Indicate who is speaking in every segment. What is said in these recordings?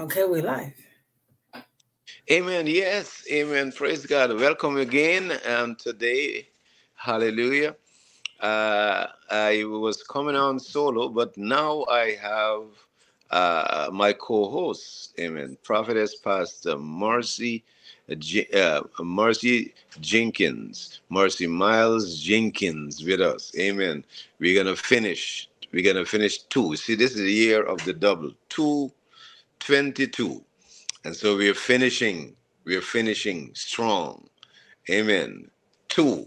Speaker 1: Okay, we live.
Speaker 2: Amen. Yes. Amen. Praise God. Welcome again. And today, hallelujah. Uh, I was coming on solo, but now I have uh, my co-host. Amen. Prophetess Pastor Mercy. Uh, Mercy Jenkins, Mercy Myles Jenkins with us. Amen. We're gonna finish. We're gonna finish two. See, this is the year of the double. Two 22. And so we're finishing, we're finishing strong. Amen. Two,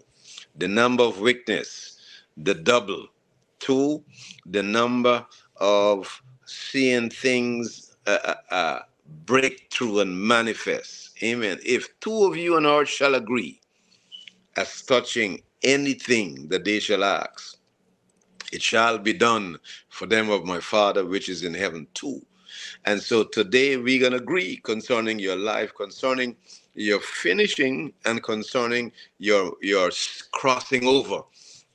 Speaker 2: the number of weakness, the double. Two, the number of seeing things uh, uh, uh, break through and manifest. Amen. If two of you and I shall agree as touching anything that they shall ask, it shall be done for them of my Father which is in heaven too. And so today we're going to agree concerning your life, concerning your finishing, and concerning your your crossing over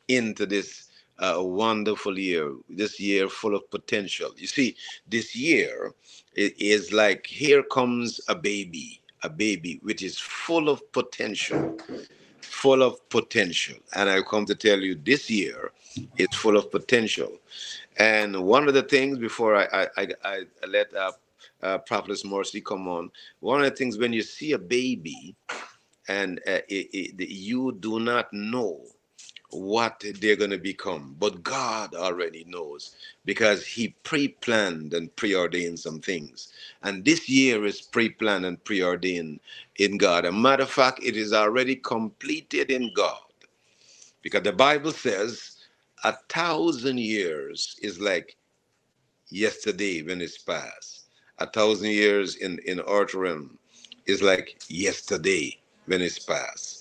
Speaker 2: into this uh, wonderful year, this year full of potential. You see, this year is like here comes a baby, a baby which is full of potential, full of potential. And I come to tell you this year it's full of potential. And one of the things before I I, I, I let uh, uh, Prophetess Mercy come on, one of the things when you see a baby and uh, it, it, you do not know what they're going to become, but God already knows because He pre planned and preordained some things. And this year is pre planned and preordained in God. A matter of fact, it is already completed in God because the Bible says, a thousand years is like yesterday when it's past. A thousand years in, in earth realm is like yesterday when it's past.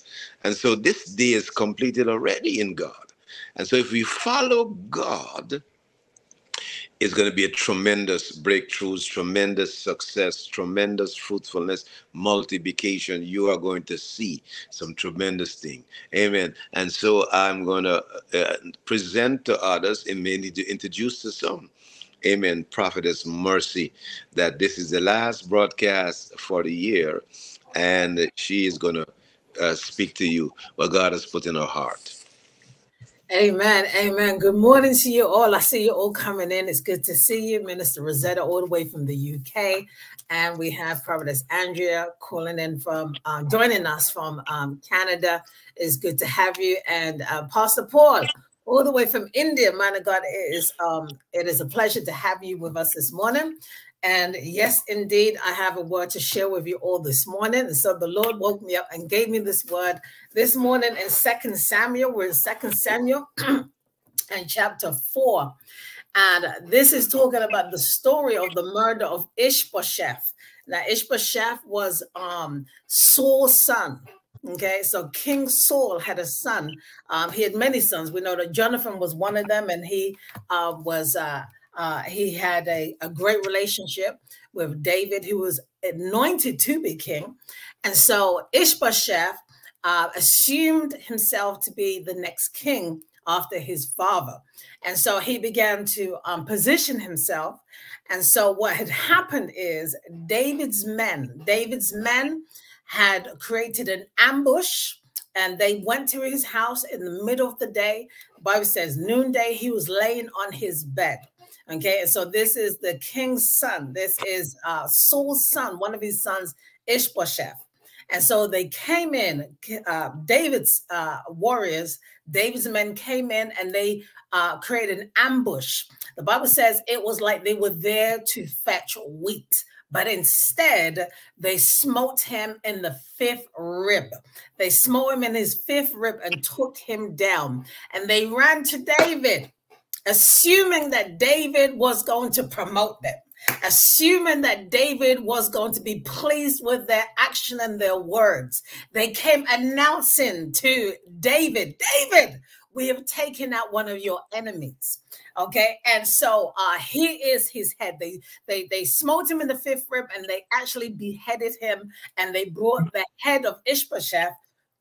Speaker 2: And so this day is completed already in God. And so if we follow God, it's going to be a tremendous breakthroughs, tremendous success, tremendous fruitfulness, multiplication. You are going to see some tremendous thing. Amen. And so I'm going to uh, present to others and maybe to introduce to some. Amen. Prophetess Mercy, that this is the last broadcast for the year, and she is going to uh, speak to you what God has put in her heart.
Speaker 1: Amen. Amen. Good morning to you all. I see you all coming in. It's good to see you, Minister Rosetta, all the way from the UK. And we have Prophetess Andrea calling in from, um, joining us from um, Canada. It's good to have you. And uh, Pastor Paul, all the way from India, man of God, it is, um, it is a pleasure to have you with us this morning. And yes, indeed, I have a word to share with you all this morning. So the Lord woke me up and gave me this word this morning in Second Samuel. We're in Second Samuel and chapter 4. And this is talking about the story of the murder of Ishbosheth. Now, Ishbosheth was um, Saul's son. Okay, so King Saul had a son. Um, he had many sons. We know that Jonathan was one of them, and he uh, was uh, uh, he had a, a great relationship with David, who was anointed to be king. And so Ishbosheth uh, assumed himself to be the next king after his father. And so he began to um, position himself. And so what had happened is David's men, David's men had created an ambush and they went to his house in the middle of the day. The Bible says noonday, he was laying on his bed. Okay, so this is the king's son. This is uh, Saul's son, one of his sons, Ishbosheth. And so they came in, uh, David's uh, warriors, David's men came in and they uh, created an ambush. The Bible says it was like they were there to fetch wheat, but instead they smote him in the fifth rib. They smote him in his fifth rib and took him down. And they ran to David assuming that David was going to promote them, assuming that David was going to be pleased with their action and their words. They came announcing to David, David, we have taken out one of your enemies. Okay, and so uh, he is his head. They they they smote him in the fifth rib, and they actually beheaded him, and they brought the head of Ishbosheth,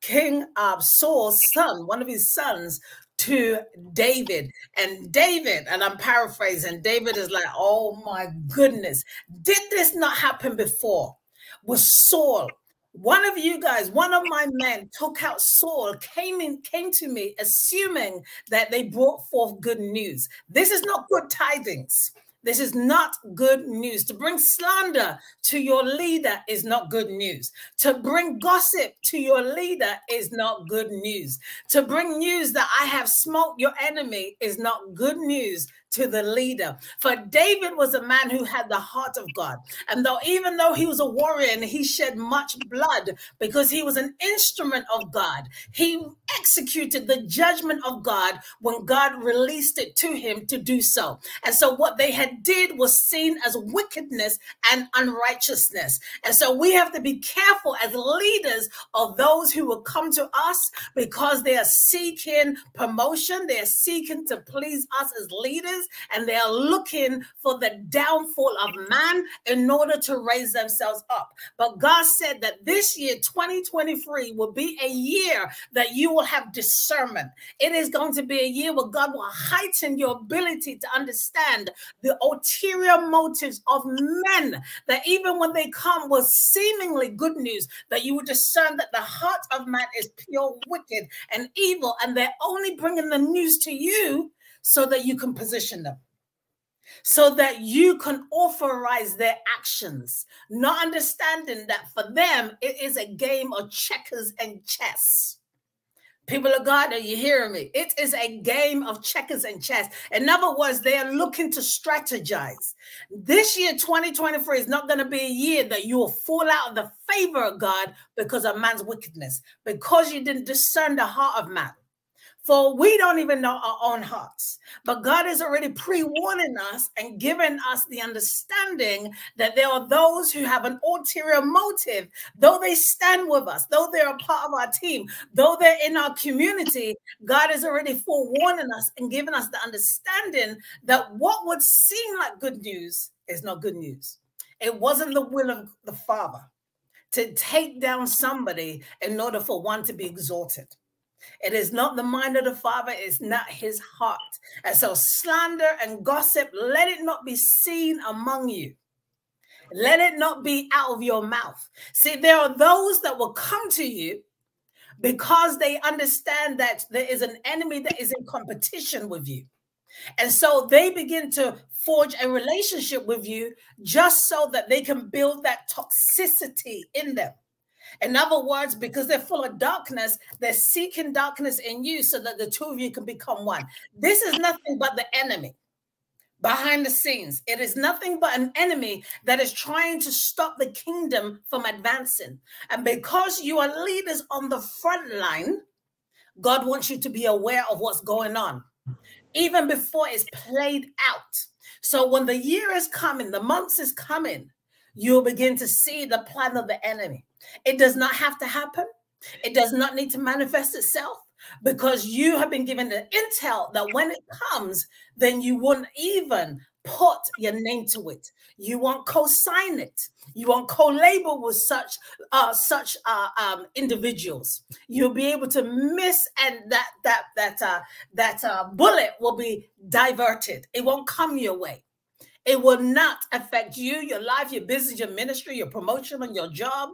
Speaker 1: King of Saul's son, one of his sons, to David. And David, and I'm paraphrasing, David is like, oh my goodness, did this not happen before? Was Saul. One of you guys, one of my men took out Saul, came in, came to me, assuming that they brought forth good news. This is not good tidings. This is not good news. To bring slander to your leader is not good news. To bring gossip to your leader is not good news. To bring news that I have smoked your enemy is not good news to the leader. For David was a man who had the heart of God. And though even though he was a warrior and he shed much blood because he was an instrument of God, he executed the judgment of God when God released it to him to do so. And so what they had did was seen as wickedness and unrighteousness. And so we have to be careful as leaders of those who will come to us because they are seeking promotion, they are seeking to please us as leaders and they are looking for the downfall of man in order to raise themselves up. But God said that this year, 2023, will be a year that you will have discernment. It is going to be a year where God will heighten your ability to understand the ulterior motives of men, that even when they come with seemingly good news, that you will discern that the heart of man is pure wicked and evil, and they're only bringing the news to you so that you can position them, so that you can authorize their actions, not understanding that for them it is a game of checkers and chess. People of God, are you hearing me? It is a game of checkers and chess. In other words, they are looking to strategize. This year, 2023, is not going to be a year that you will fall out of the favor of God because of man's wickedness, because you didn't discern the heart of man. For we don't even know our own hearts. But God is already pre warning us and giving us the understanding that there are those who have an ulterior motive, though they stand with us, though they're a part of our team, though they're in our community. God is already forewarning us and giving us the understanding that what would seem like good news is not good news. It wasn't the will of the Father to take down somebody in order for one to be exalted. It is not the mind of the Father, it's not his heart. And so, slander and gossip, let it not be seen among you. Let it not be out of your mouth. See, there are those that will come to you because they understand that there is an enemy that is in competition with you. And so they begin to forge a relationship with you just so that they can build that toxicity in them. In other words, because they're full of darkness, they're seeking darkness in you so that the two of you can become one. This is nothing but the enemy behind the scenes. It is nothing but an enemy that is trying to stop the kingdom from advancing. And because you are leaders on the front line, God wants you to be aware of what's going on, even before it's played out. So when the year is coming, the months is coming, you'll begin to see the plan of the enemy. It does not have to happen. It does not need to manifest itself because you have been given the intel that when it comes, then you won't even put your name to it. You won't co-sign it. You won't co-label with such uh, such uh, um, individuals. You'll be able to miss, and that that that uh, that uh, bullet will be diverted. It won't come your way. It will not affect you, your life, your business, your ministry, your promotion on your job.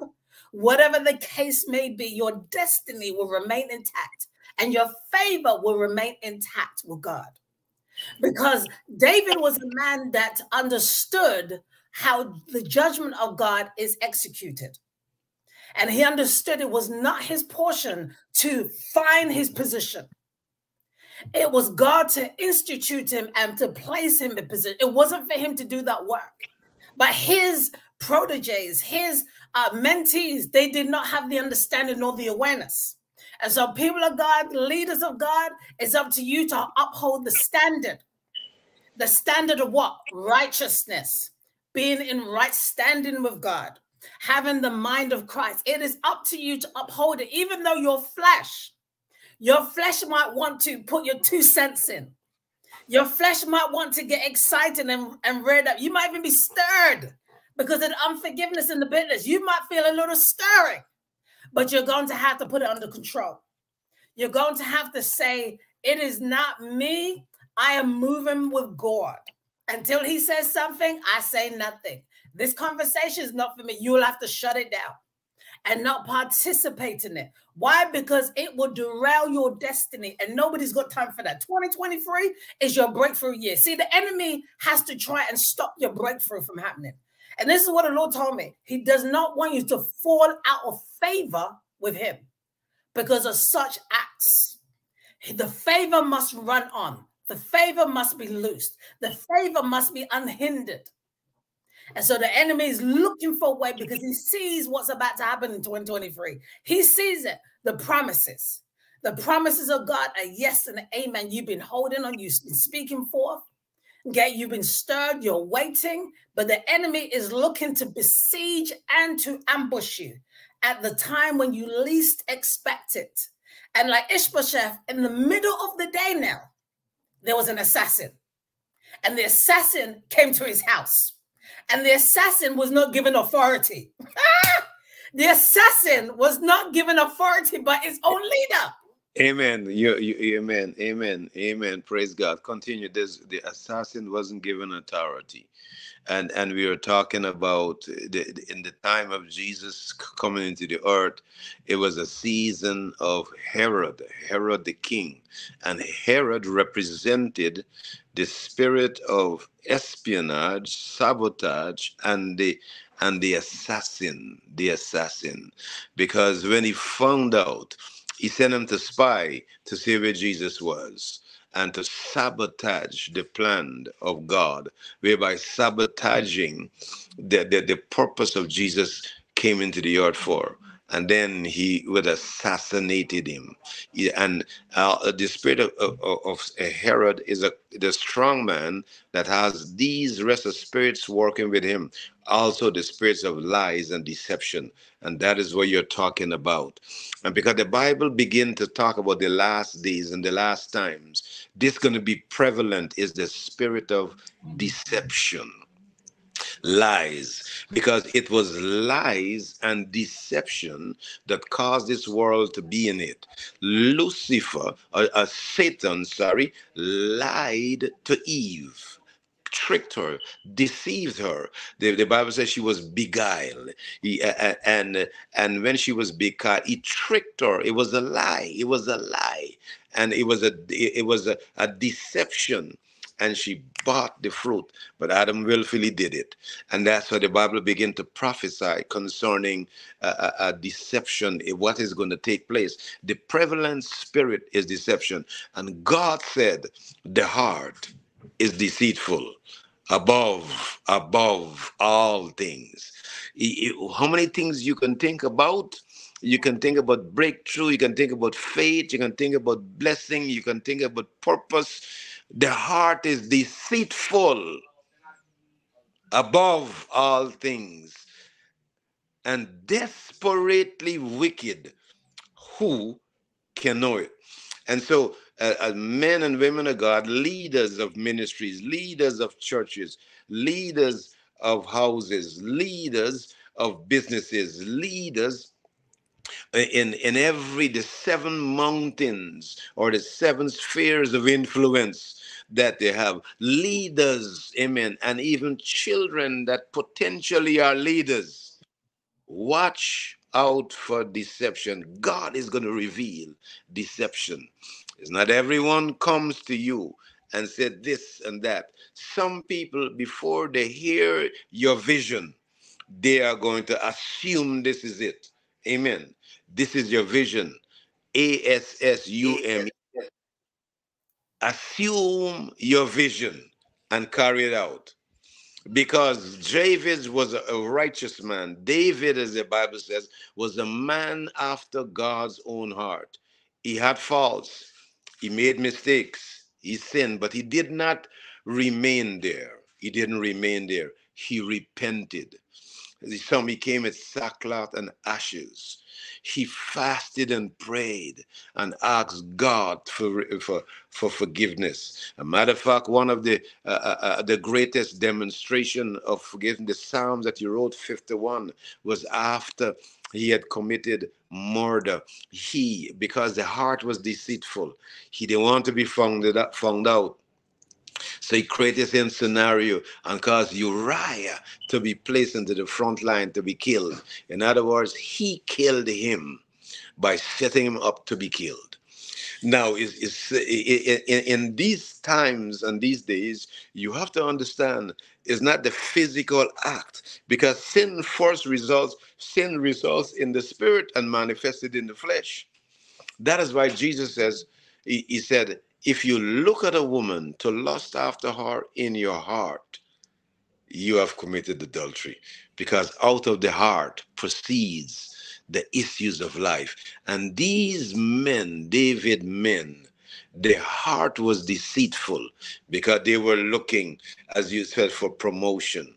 Speaker 1: Whatever the case may be, your destiny will remain intact and your favor will remain intact with God. Because David was a man that understood how the judgment of God is executed. And he understood it was not his portion to find his position. It was God to institute him and to place him in position. It wasn't for him to do that work. But his proteges, his uh, mentees, they did not have the understanding nor the awareness. And so, people of God, leaders of God, it's up to you to uphold the standard. The standard of what? Righteousness, being in right standing with God, having the mind of Christ. It is up to you to uphold it, even though your flesh, your flesh might want to put your two cents in. Your flesh might want to get excited and, and read up. You might even be stirred because of the unforgiveness in the bitterness. You might feel a little stirring, but you're going to have to put it under control. You're going to have to say, It is not me. I am moving with God. Until he says something, I say nothing. This conversation is not for me. You'll have to shut it down and not participate in it. Why? Because it will derail your destiny, and nobody's got time for that. 2023 is your breakthrough year. See, the enemy has to try and stop your breakthrough from happening. And this is what the Lord told me. He does not want you to fall out of favor with him because of such acts. The favor must run on. The favor must be loosed. The favor must be unhindered. And so the enemy is looking for a way because he sees what's about to happen in 2023. He sees it, the promises. The promises of God are yes and amen. You've been holding on, you've been speaking forth. Okay, you've been stirred, you're waiting, but the enemy is looking to besiege and to ambush you at the time when you least expect it. And like Ishbosheth, in the middle of the day now, there was an assassin. And the assassin came to his house and the assassin was not given authority. the assassin was not given authority by his own leader.
Speaker 2: Amen. You, you, amen. Amen. Amen. Praise God. Continue. This the assassin wasn't given authority and and we are talking about the, in the time of Jesus coming into the earth, it was a season of Herod, Herod the king, and Herod represented the spirit of espionage, sabotage, and the and the assassin, the assassin, because when he found out, he sent him to spy to see where Jesus was and to sabotage the plan of God, whereby sabotaging the, the, the purpose of Jesus came into the earth for and then he would assassinated him. And uh, the spirit of, of, of, Herod is a the strong man that has these rest of spirits working with him. Also, the spirits of lies and deception, and that is what you're talking about. And because the Bible begin to talk about the last days and the last times, this going to be prevalent is the spirit of deception lies because it was lies and deception that caused this world to be in it lucifer uh, uh, satan sorry lied to eve tricked her, deceived her. The, the Bible says she was beguiled. He, uh, and and when she was beguiled, he tricked her. It was a lie. It was a lie, and it was a it was a, a deception and she bought the fruit, but Adam willfully did it. And that's why the Bible begin to prophesy concerning a, a deception, eh, what is going to take place. The prevalent spirit is deception. And God said, the heart is deceitful above, above all things. How many things you can think about? You can think about breakthrough. You can think about faith. You can think about blessing. You can think about purpose the heart is deceitful above all things and desperately wicked. Who can know it? And so, uh, as men and women of God, leaders of ministries, leaders of churches, leaders of houses, leaders of businesses, leaders Uh, in in every the seven mountains or the seven spheres of influence that they have, leaders, amen, and even children that potentially are leaders. Watch out for deception. God is going to reveal deception. It's not everyone comes to you and said this and that. Some people, before they hear your vision, they are going to assume this is it. Amen. This is your vision. A S S U M assume your vision and carry it out. Because David was a righteous man. David, as the Bible says, was a man after God's own heart. He had faults, he made mistakes, he sinned, but he did not remain there. He didn't remain there. He repented. Some he came with sackcloth and ashes he fasted and prayed and asked God for, for, for forgiveness. A matter of fact, one of the uh, uh, uh the greatest demonstration of forgiveness, the Psalms that he wrote, 51, was after he had committed murder. He, because the heart was deceitful, he didn't want to be found, found out. So he created a scenario and caused Uriah to be placed into the front line to be killed. In other words, he killed him by setting him up to be killed. Now, in, these times and these days, you have to understand is not the physical act because sin first results sin results in the spirit and manifested in the flesh that is why jesus says he, he said if you look at a woman to lust after her in your heart, you have committed adultery because out of the heart proceeds the issues of life. And these men, David men, their heart was deceitful because they were looking, as you said, for promotion.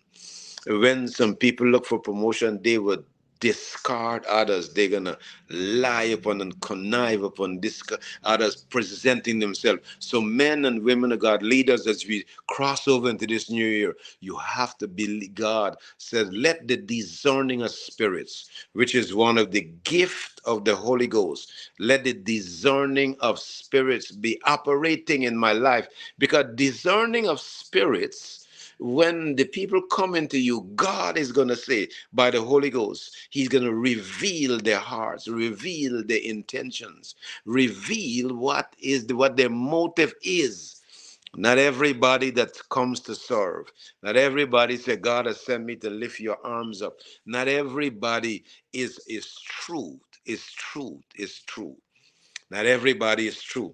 Speaker 2: When some people look for promotion, they would discard others. They're gonna lie upon and connive upon discard others, presenting themselves. So, men and women of God, leaders, as we cross over into this new year, you have to believe. God says, "Let the discerning of spirits, which is one of the gift of the Holy Ghost, let the discerning of spirits be operating in my life, because discerning of spirits." When the people come into you, God is going to say by the Holy Ghost, He's going to reveal their hearts, reveal their intentions, reveal what is the, what their motive is. Not everybody that comes to serve, not everybody say God has sent me to lift your arms up. Not everybody is is truth, is truth, is true. Not everybody is true.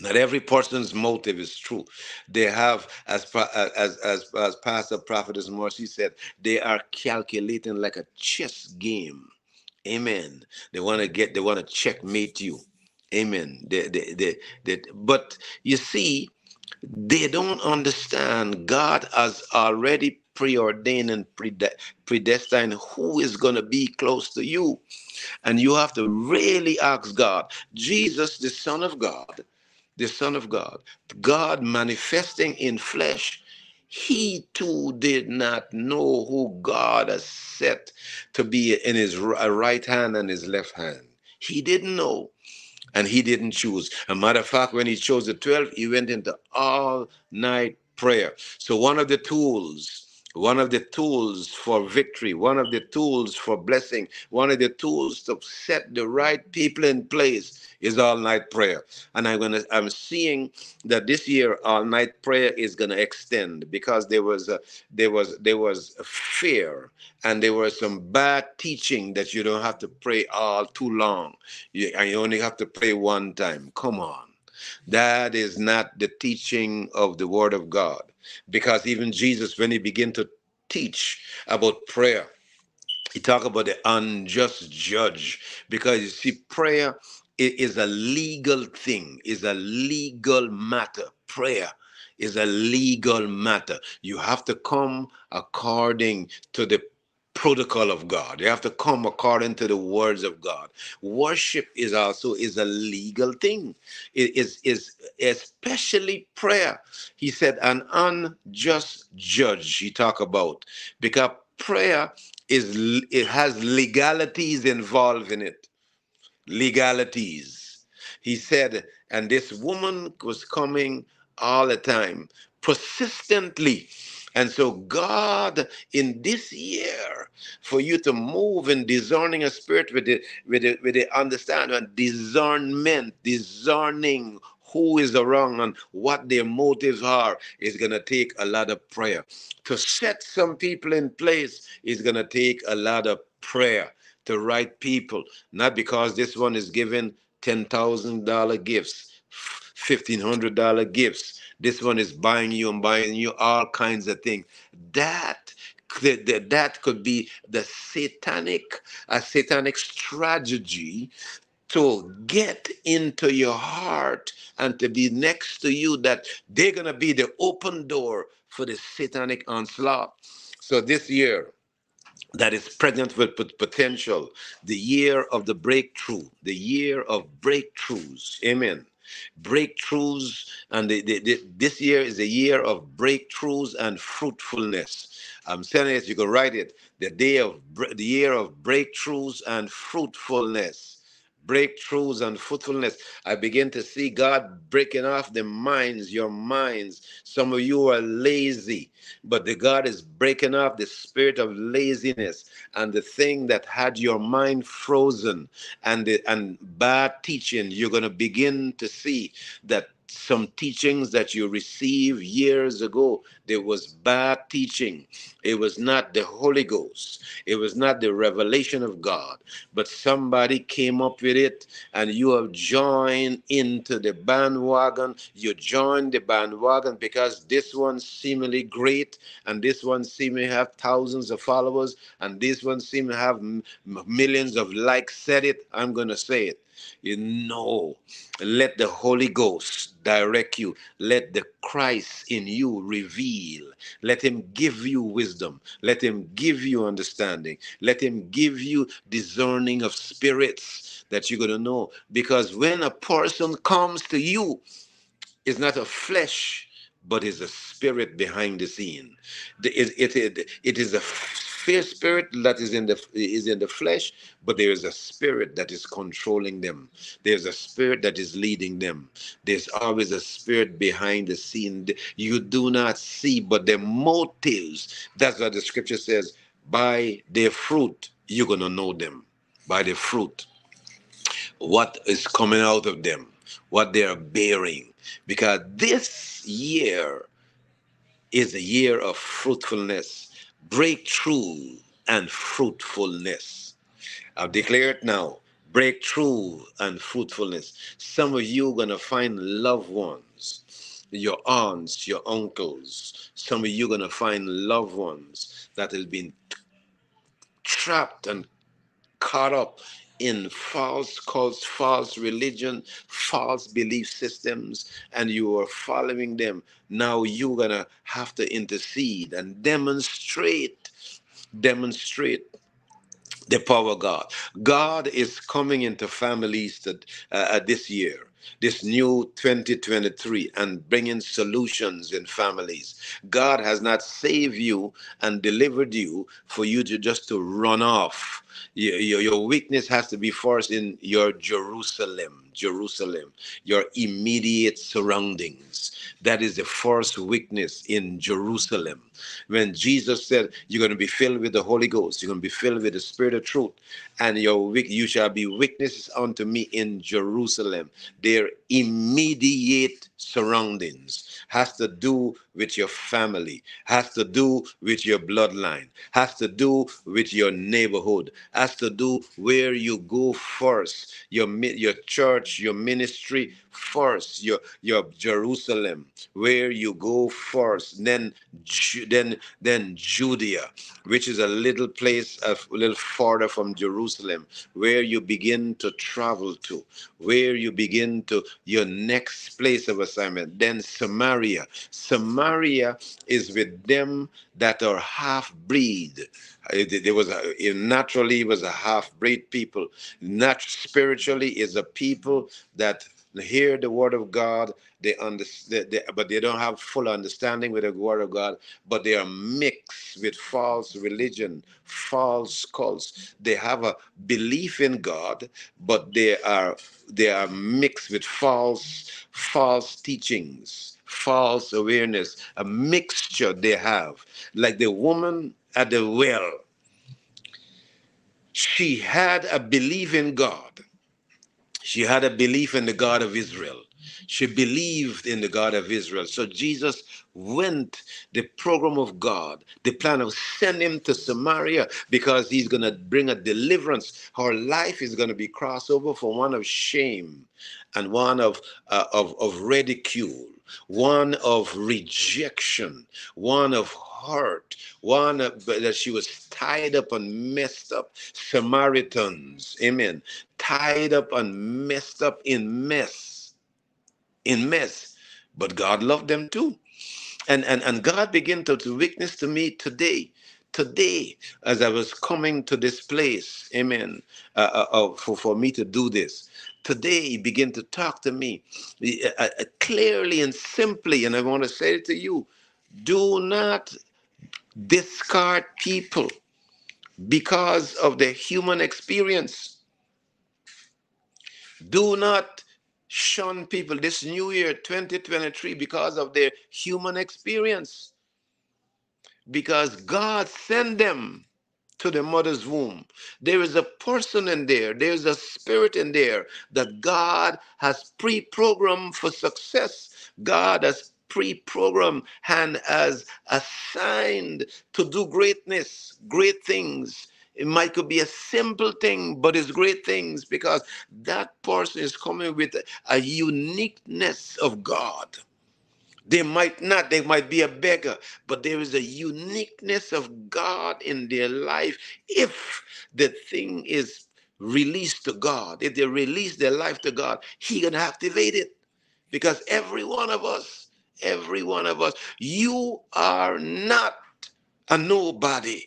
Speaker 2: Not every person's motive is true. They have, as as as, as Pastor Prophetess Mercy said, they are calculating like a chess game. Amen. They want to get, they want to checkmate you. Amen. They, they, they, they, but you see, they don't understand God has already preordained and predestined who is going to be close to you. And you have to really ask God. Jesus, the Son of God, the Son of God, God manifesting in flesh, he too did not know who God has set to be in his right hand and his left hand. He didn't know and he didn't choose. A matter of fact, when he chose the 12, he went into all night prayer. So, one of the tools one of the tools for victory, one of the tools for blessing, one of the tools to set the right people in place is all night prayer. And I'm gonna I'm seeing that this year all night prayer is gonna extend because there was a there was there was fear and there was some bad teaching that you don't have to pray all too long. You, and you only have to pray one time. Come on. That is not the teaching of the word of God. Because even Jesus, when he began to teach about prayer, he talked about the unjust judge. Because you see, prayer is a legal thing, is a legal matter. Prayer is a legal matter. You have to come according to the protocol of God. You have to come according to the words of God. Worship is also is a legal thing. It is is especially prayer. He said an unjust judge he talk about because prayer is it has legalities involved in it. Legalities. He said and this woman was coming all the time persistently and so, God, in this year, for you to move in discerning a spirit with the with the with the understanding and discernment, discerning who is wrong and what their motives are is going to take a lot of prayer. To set some people in place is going to take a lot of prayer to right people, not because this one is giving $10,000 gifts, $1,500 gifts, this one is buying you and buying you all kinds of things. That that could be the satanic a satanic strategy to get into your heart and to be next to you that they're going to be the open door for the satanic onslaught so this year that is pregnant with potential, the year of the breakthrough, the year of breakthroughs. Amen. Breakthroughs, and the, the, the, this year is a year of breakthroughs and fruitfulness. I'm saying it, you can write it. The day of the year of breakthroughs and fruitfulness breakthroughs and fruitfulness. I begin to see God breaking off the minds, your minds. Some of you are lazy, but the God is breaking off the spirit of laziness and the thing that had your mind frozen and the, and bad teaching. You're going to begin to see that some teachings that you received years ago. There was bad teaching. It was not the Holy Ghost. It was not the revelation of God. But somebody came up with it and you have joined into the bandwagon. You joined the bandwagon because this one seemingly great and this one seemingly have thousands of followers and this one seemingly have millions of likes. Said it. I'm going to say it. You know, let the Holy Ghost direct you. Let the Christ in you reveal. Let him give you wisdom. Let him give you understanding. Let him give you discerning of spirits that you're going to know. Because when a person comes to you, it's not a flesh, but is a spirit behind the scene. It, it, it, it is a fear spirit that is in the is in the flesh, but there is a spirit that is controlling them. There's a spirit that is leading them. There's always a spirit behind the scene. You do not see, but the motives. That's what the scripture says. By their fruit, you're gonna know them. By the fruit. What is coming out of them, what they are bearing. Because this year is a year of fruitfulness breakthrough and fruitfulness. I've declared now breakthrough and fruitfulness. Some of you are going to find loved ones, your aunts, your uncles. Some of you are going to find loved ones that have been trapped and caught up in false cults, false religion, false belief systems, and you are following them, now you're gonna have to intercede and demonstrate, demonstrate the power of God. God is coming into families that, uh, this year this new 2023 and bringing solutions in families. God has not saved you and delivered you for you to just to run off. Your, your, your weakness has to be first in your Jerusalem. Jerusalem, your immediate surroundings. That is the first weakness in Jerusalem. When Jesus said, You're going to be filled with the Holy Ghost, you're going to be filled with the Spirit of truth, and your you shall be witnesses unto me in Jerusalem. Their immediate surroundings has to do with your family, has to do with your bloodline, has to do with your neighborhood, has to do where you go first, your your church, your ministry first, your your Jerusalem, where you go first, then then then Judea, which is a little place a little farther from Jerusalem, where you begin to travel to, where you begin to your next place of assignment, then Samaria. Samaria is with them that are half breed. Uh, there was a naturally was a half breed people. Not spiritually is a people that hear the word of God, they understand, they, but they don't have full understanding with the word of God, but they are mixed with false religion, false cults. They have a belief in God, but they are they are mixed with false false teachings, false awareness, a mixture they have. Like the woman at the well, she had a belief in God she had a belief in the God of Israel. She believed in the God of Israel. So Jesus went the program of God, the plan of send him to Samaria because he's going to bring a deliverance. Her life is going to be crossed over from one of shame and one of, uh, of, of ridicule, one of rejection, one of hurt, one that she was tied up and messed up. Samaritans, amen, tied up and messed up in mess, in mess. But God loved them too. And, and, and God began to, to witness to me today today, as I was coming to this place, amen, uh, uh, uh for, for me to do this, today he began to talk to me uh, uh, clearly and simply. And I want to say it to you do not discard people because of their human experience. Do not shun people this new year 2023 because of their human experience. Because God sent them to the mother's womb. There is a person in there, there's a spirit in there that God has pre programmed for success. God has pre-programmed and as assigned to do greatness, great things. It might could be a simple thing, but it's great things because that person is coming with a uniqueness of God. They might not, they might be a beggar, but there is a uniqueness of God in their life if the thing is released to God. If they release their life to God, He can activate it. Because every one of us, every one of us, you are not a nobody.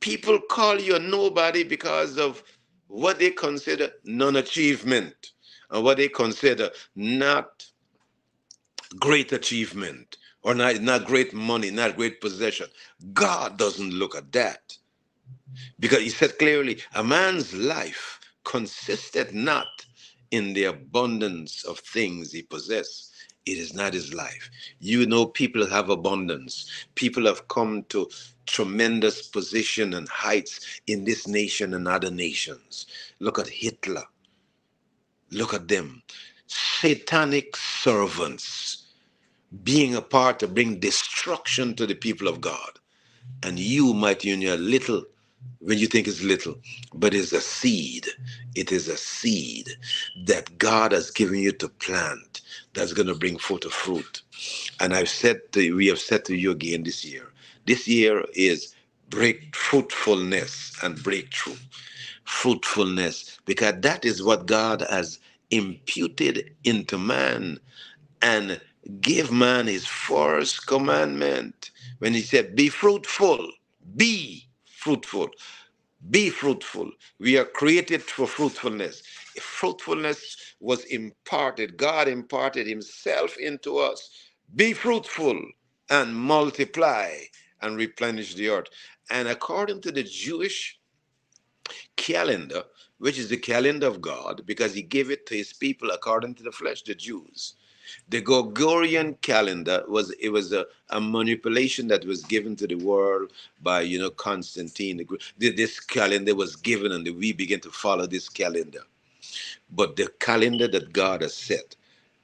Speaker 2: People call you a nobody because of what they consider non-achievement and what they consider not great achievement or not, not great money, not great possession. God doesn't look at that. Because he said clearly, a man's life consisted not in the abundance of things he possessed. It is not his life. You know, people have abundance. People have come to tremendous position and heights in this nation and other nations. Look at Hitler. Look at them. Satanic servants being a part to bring destruction to the people of God. And you might in little when you think it's little, but it's a seed. It is a seed that God has given you to plant that's going to bring forth a fruit. And I've said to, we have said to you again this year. This year is break fruitfulness and breakthrough. Fruitfulness, because that is what God has imputed into man and give man his first commandment when he said, Be fruitful, be fruitful, be fruitful. We are created for fruitfulness. Fruitfulness was imparted, God imparted himself into us. Be fruitful and multiply and replenish the earth. And according to the Jewish calendar, which is the calendar of God, because he gave it to his people according to the flesh, the Jews. The Gregorian calendar was it was a, a manipulation that was given to the world by you know Constantine. This calendar was given, and we begin to follow this calendar. But the calendar that God has set,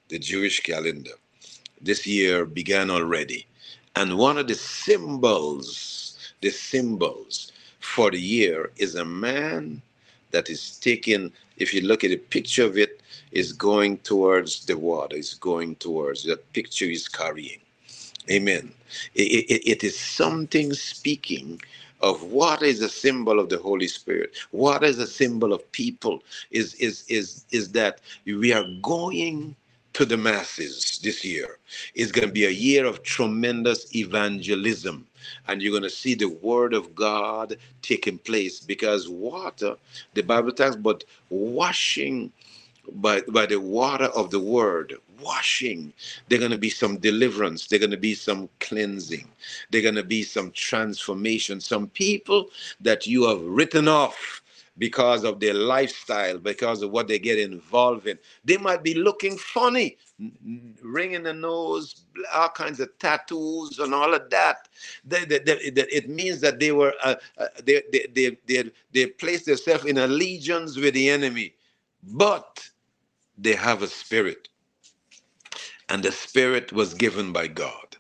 Speaker 2: the Jewish calendar, this year began already, and one of the symbols, the symbols for the year is a man that is taking. If you look at a picture of it, is going towards the water, is going towards that picture is carrying. Amen. It, it, it is something speaking of what is a symbol of the Holy Spirit, what is a symbol of people, is is is is that we are going to the masses this year. It's going to be a year of tremendous evangelism. And you're going to see the word of God taking place because water, uh, the Bible talks about washing by, by the water of the word, washing. There's going to be some deliverance. There's going to be some cleansing. There's going to be some transformation. Some people that you have written off because of their lifestyle, because of what they get involved in. They might be looking funny, ringing the nose, all kinds of tattoos and all of that. They, they, they, it means that they were uh, uh, they, they, they, they, they placed themselves in allegiance with the enemy. But they have a spirit. And the spirit was given by God.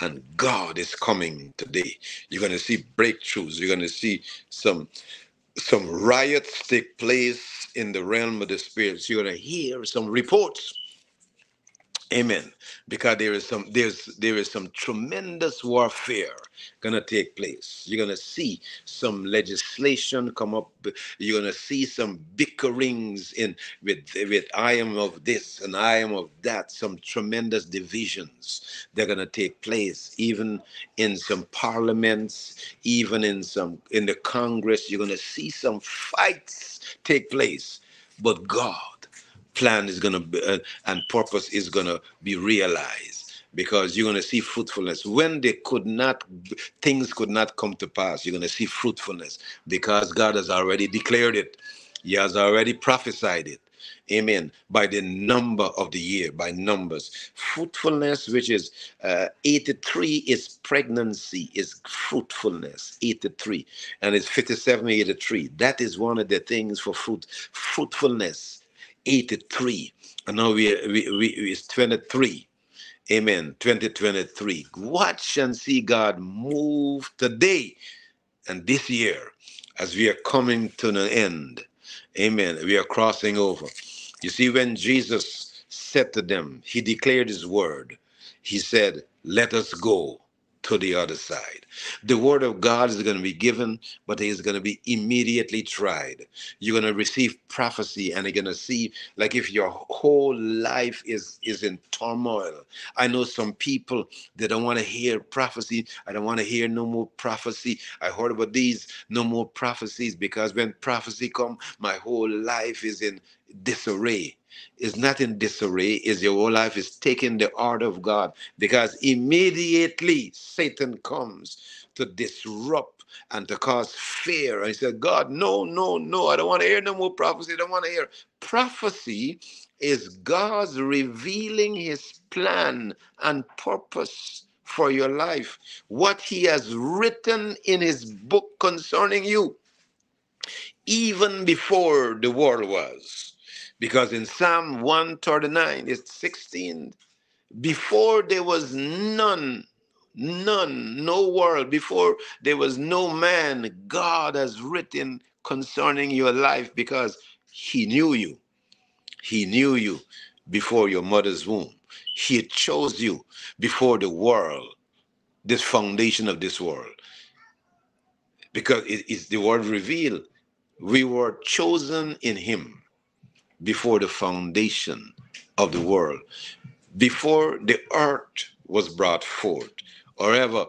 Speaker 2: And God is coming today. You're going to see breakthroughs. You're going to see some some riots take place in the realm of the spirits. You're going to hear some reports Amen. Because there is some there's there is some tremendous warfare gonna take place. You're gonna see some legislation come up. You're gonna see some bickerings in with with I am of this and I am of that. Some tremendous divisions they're gonna take place, even in some parliaments, even in some in the Congress. You're gonna see some fights take place. But God plan is going to be uh, and purpose is going to be realized because you're going to see fruitfulness. When they could not things could not come to pass you're going to see fruitfulness because god has already declared it. He has already prophesied it. Amen. By the number of the year by numbers. Fruitfulness which is uh, 83 is pregnancy is fruitfulness 83 and it's 57 83 that is one of the things for fruit fruitfulness 83 and now we, we, we it's 23 amen. 2023 watch and see god move today and this year as we are coming to an end. Amen. We are crossing over. You see when jesus said to them he declared his word. He said let us go to the other side. The word of God is going to be given, but it is going to be immediately tried. You're going to receive prophecy and you're going to see like if your whole life is is in turmoil. I know some people they don't want to hear prophecy. I don't want to hear no more prophecy. I heard about these no more prophecies because when prophecy come, my whole life is in disarray is not in disarray, is your whole life is taking the order of God because immediately Satan comes to disrupt and to cause fear. And he said, God, no, no, no, I don't want to hear no more prophecy. I don't want to hear. Prophecy is God's revealing his plan and purpose for your life, what he has written in his book concerning you, even before the world was. Because in Psalm 139, it's 16, before there was none, none, no world, before there was no man, God has written concerning your life because he knew you. He knew you before your mother's womb. He chose you before the world, this foundation of this world. Because it is the word revealed. We were chosen in him before the foundation of the world, before the earth was brought forth, or ever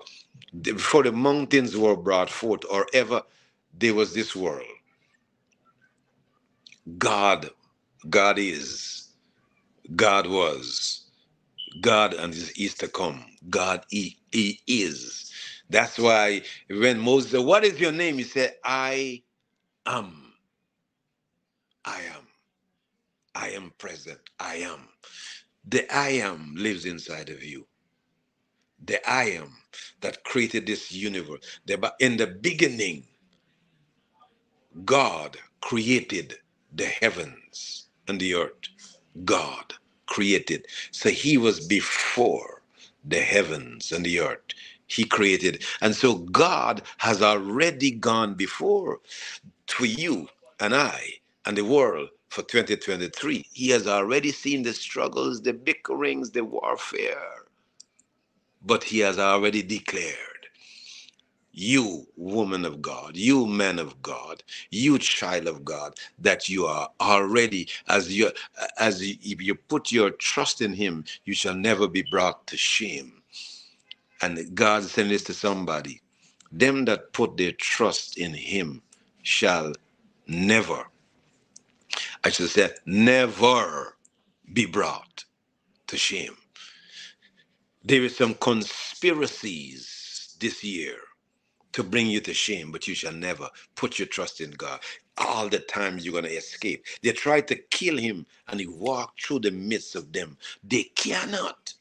Speaker 2: before the mountains were brought forth, or ever there was this world. God, God is, God was, God and is to come. God he, he is. That's why when Moses said, What is your name? He said, I am. I am. I am present. I am. The I am lives inside of you. The I am that created this universe. The, in the beginning, God created the heavens and the earth. God created. So he was before the heavens and the earth. He created. And so God has already gone before to you and I and the world for 2023. He has already seen the struggles, the bickerings, the warfare, but he has already declared you woman of god you man of god you child of god that you are already as you as if you put your trust in him you shall never be brought to shame and god saying this to somebody them that put their trust in him shall never I should say, never be brought to shame. There is some conspiracies this year to bring you to shame, but you shall never put your trust in God. All the times you're going to escape. They tried to kill him and he walked through the midst of them. They cannot.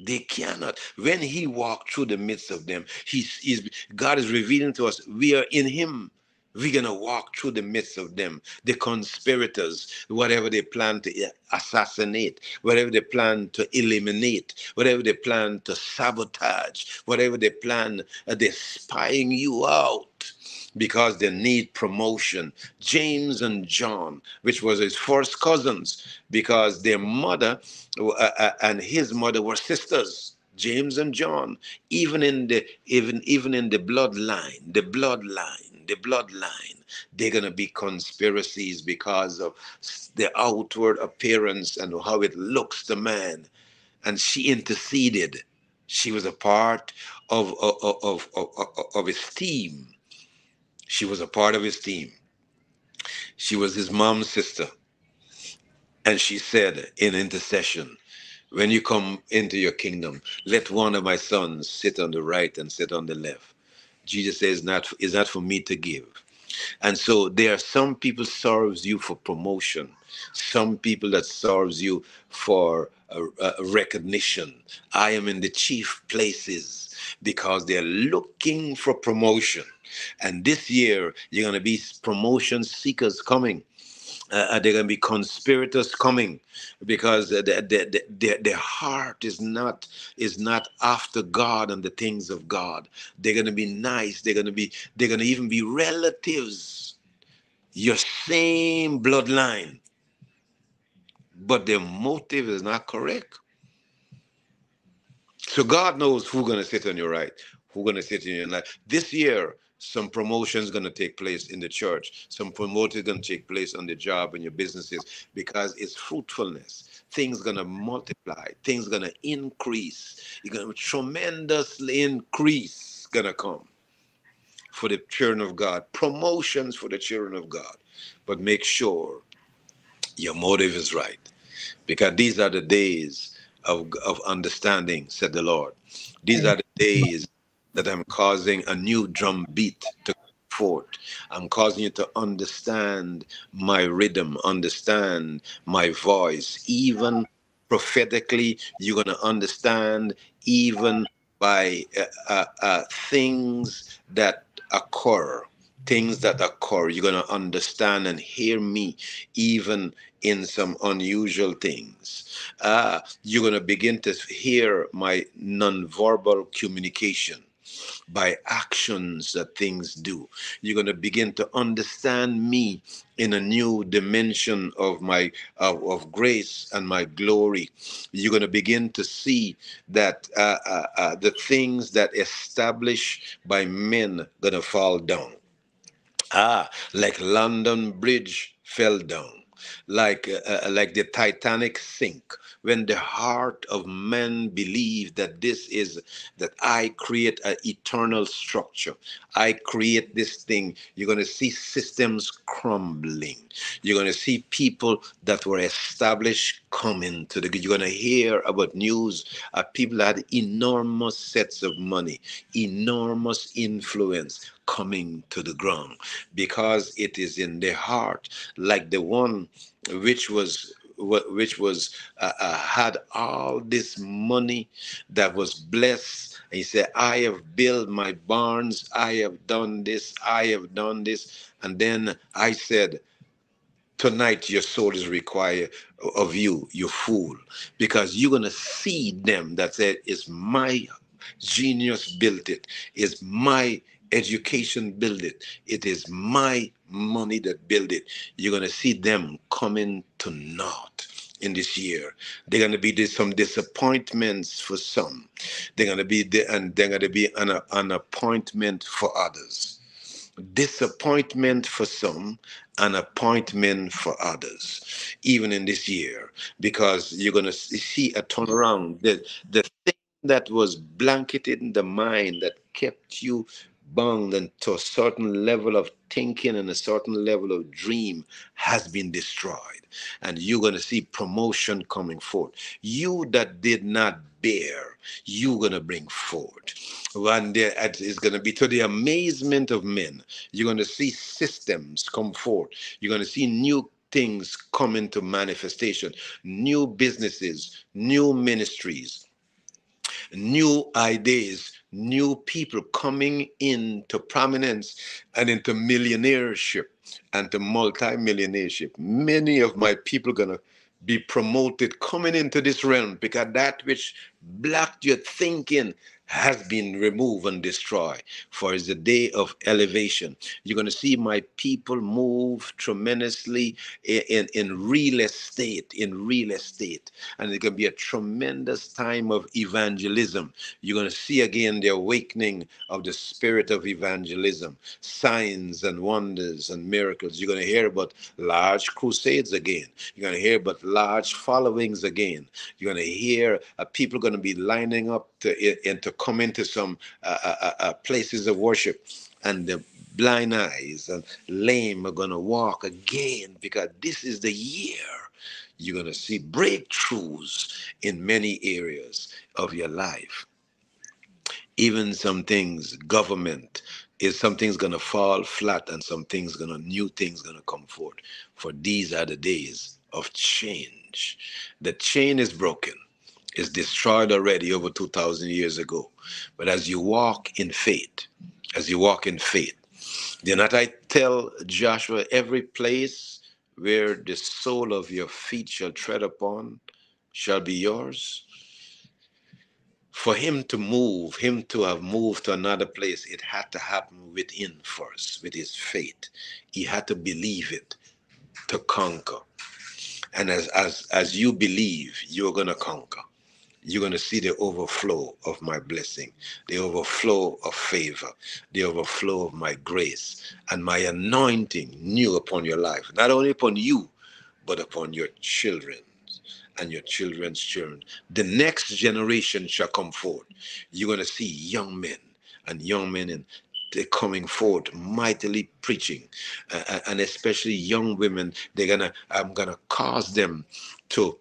Speaker 2: They cannot. When he walked through the midst of them, he's, he's God is revealing to us we are in him we're going to walk through the midst of them, the conspirators, whatever they plan to assassinate, whatever they plan to eliminate, whatever they plan to sabotage, whatever they plan, uh, they're spying you out. because they need promotion. James and John, which was his first cousins, because their mother uh, and his mother were sisters. James and John, even in the even even in the bloodline, the bloodline, the bloodline, they're gonna be conspiracies because of the outward appearance and how it looks to man. And she interceded. She was a part of of of, of, of his team. She was a part of his team. She was his mom's sister. And she said in intercession, when you come into your kingdom, let one of my sons sit on the right and sit on the left. Jesus says, not is not for me to give. And so there are some people serves you for promotion, some people that serves you for recognition. I am in the chief places because they're looking for promotion. And this year, you're going to be promotion seekers coming uh, they're going to be conspirators coming because the, the, the, their heart is not is not after God and the things of God. They're going to be nice. They're going to be they're going to even be relatives, your same bloodline, but their motive is not correct. So God knows who's going to sit on your right, who's going to sit in your left. This year, some promotion is going to take place in the church some promotion is going to take place on the job and your businesses because it's fruitfulness. Things going to multiply things going to increase. You're going to tremendously increase going to come for the children of god promotions for the children of god. But make sure your motive is right because these are the days of, of understanding said the lord. These are the days that I'm causing a new drum beat to forth. I'm causing you to understand my rhythm, understand my voice. Even prophetically, you're going to understand even by uh, uh, uh, things that occur things that occur. You're going to understand and hear me even in some unusual things. Uh, you're going to begin to hear my nonverbal communication by actions that things do. You're going to begin to understand me in a new dimension of my of, grace and my glory. You're going to begin to see that uh, uh, uh, the things that established by men going to fall down. Ah, like London Bridge fell down like uh, uh, like the Titanic sink when the heart of men believe that this is that I create an eternal structure. I create this thing. You're going to see systems crumbling. You're going to see people that were established coming to the. You're going to hear about news of people that had enormous sets of money, enormous influence coming to the ground because it is in their heart, like the one which was which was uh, uh, had all this money that was blessed. And he said i have built my barns. I have done this. I have done this. And then i said tonight your soul is required of you you fool because you're going to see them that said it's my genius built it. It's my education built it. It is my money that built it, you're going to see them coming to naught in this year. They're going to be some disappointments for some. They're going to be there, and they're going to be an, an appointment for others. Disappointment for some, an appointment for others, even in this year, because you're going to see a turnaround. The, the thing that was blanketed in the mind that kept you bound and to a certain level of thinking and a certain level of dream has been destroyed. And you're going to see promotion coming forth. You that did not bear, you're going to bring forth. One day it's going to be to the amazement of men. You're going to see systems come forth. You're going to see new things come into manifestation, new businesses, new ministries, new ideas, new people coming into prominence and into millionaireship and to multi-millionaireship. Many of my people gonna be promoted coming into this realm because that which blocked your thinking has been removed and destroyed. For it's the day of elevation. You're going to see my people move tremendously in, in, in real estate, in real estate. And it's going to be a tremendous time of evangelism. You're going to see again the awakening of the spirit of evangelism, signs and wonders and miracles. You're going to hear about large crusades again. You're going to hear about large followings again. You're going to hear uh, people going to be lining up to, and to come into some uh, uh, uh, places of worship, and the blind eyes and lame are going to walk again because this is the year you're going to see breakthroughs in many areas of your life. Even some things, government, is some things going to fall flat and some things going to new things going to come forth. For these are the days of change. The chain is broken is destroyed already over 2,000 years ago. But as you walk in faith, as you walk in faith, did not I tell Joshua, every place where the sole of your feet shall tread upon shall be yours? For him to move, him to have moved to another place, it had to happen within first, with his faith. He had to believe it to conquer. And as as as you believe, you're gonna conquer you're going to see the overflow of my blessing, the overflow of favor, the overflow of my grace, and my anointing new upon your life, not only upon you, but upon your children and your children's children. The next generation shall come forth. You're going to see young men and young men and they're coming forth mightily preaching uh, and especially young women they're gonna i'm gonna cause them to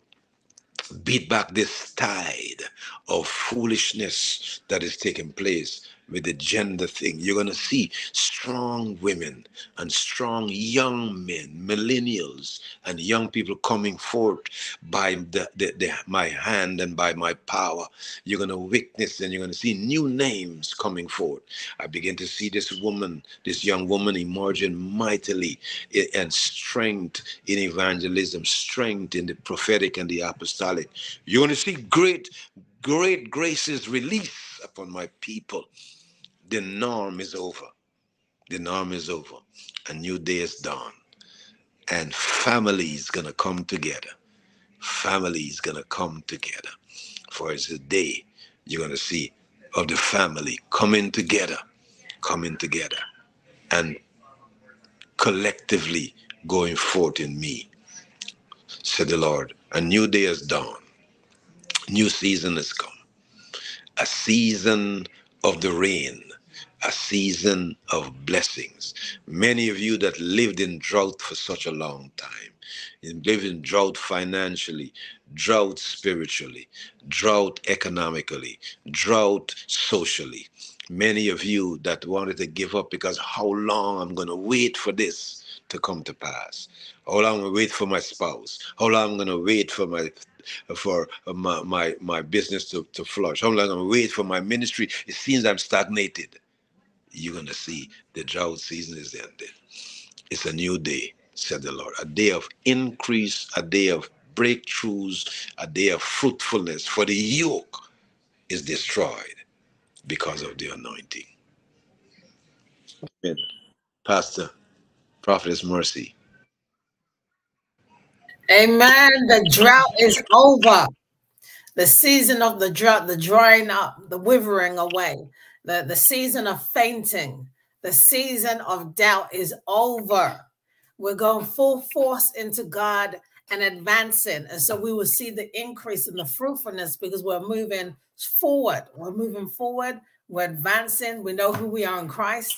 Speaker 2: beat back this tide of foolishness that is taking place with the gender thing. You're going to see strong women and strong young men, millennials, and young people coming forth by the, the, the, my hand and by my power. You're going to witness and you're going to see new names coming forth. I begin to see this woman, this young woman emerging mightily and strength in evangelism, strength in the prophetic and the apostolic. You're going to see great, great graces released upon my people the norm is over. The norm is over. A new day is dawn. And family is going to come together. Family is going to come together. For it's a day you're going to see of the family coming together, coming together, and collectively going forth in me, said the Lord. A new day has dawned. New season has come. A season of the rain a season of blessings. Many of you that lived in drought for such a long time, lived in drought financially, drought spiritually, drought economically, drought socially. Many of you that wanted to give up because how long I'm going to wait for this to come to pass. How long I'm going to wait for my spouse? How long I'm going to wait for my for my, my, my business to, to flourish? How long I'm going to wait for my ministry? It seems I'm stagnated you're going to see the drought season is ended. It's a new day, said the Lord, a day of increase, a day of breakthroughs, a day of fruitfulness. For the yoke is destroyed because of the anointing. Amen. Pastor, Prophetess Mercy.
Speaker 1: Amen. The drought is over. The season of the drought, the drying up, the withering away the, the season of fainting, the season of doubt is over. We're going full force into God and advancing. And so we will see the increase in the fruitfulness because we're moving forward. We're moving forward. We're advancing. We know who we are in Christ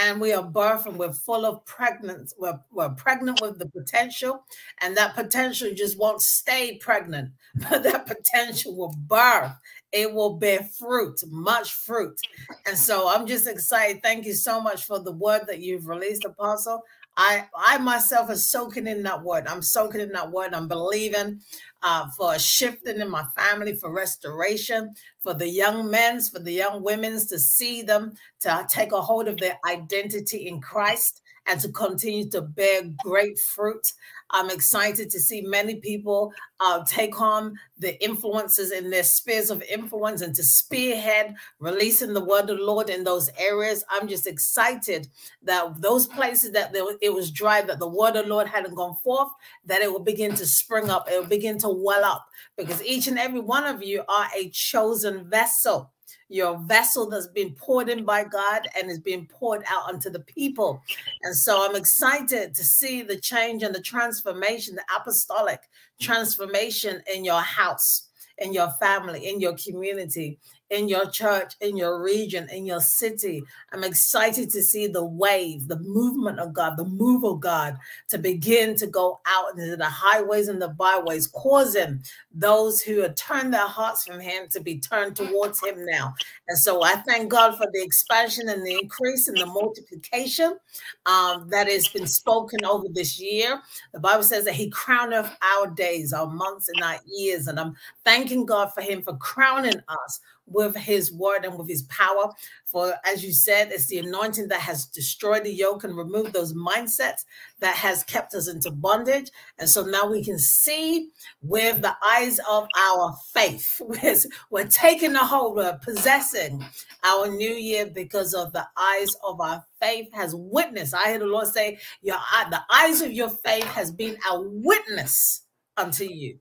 Speaker 1: and we are birth and we're full of pregnant. We're, we're pregnant with the potential, and that potential just won't stay pregnant, but that potential will birth. It will bear fruit, much fruit. And so I'm just excited. Thank you so much for the word that you've released, Apostle. I I myself is soaking in that word. I'm soaking in that word. I'm believing uh, for a shifting in my family, for restoration, for the young men's, for the young women's to see them, to take a hold of their identity in Christ and to continue to bear great fruit. I'm excited to see many people uh, take on the influences in their spheres of influence and to spearhead releasing the word of the Lord in those areas. I'm just excited that those places that it was dry, that the word of the Lord hadn't gone forth, that it will begin to spring up, it will begin to well up because each and every one of you are a chosen vessel your vessel that's been poured in by God and is being poured out onto the people. And so I'm excited to see the change and the transformation, the apostolic transformation in your house, in your family, in your community, in your church, in your region, in your city. I'm excited to see the wave, the movement of God, the move of God to begin to go out into the highways and the byways, causing those who have turned their hearts from Him to be turned towards Him now. And so I thank God for the expansion and the increase and the multiplication um, that has been spoken over this year. The Bible says that He crowneth our days, our months, and our years. And I'm thanking God for Him for crowning us with his word and with his power. For as you said, it's the anointing that has destroyed the yoke and removed those mindsets that has kept us into bondage. And so now we can see with the eyes of our faith. We're taking a hold, we're possessing our new year because of the eyes of our faith has witnessed. I hear the Lord say, Your the eyes of your faith has been a witness unto you.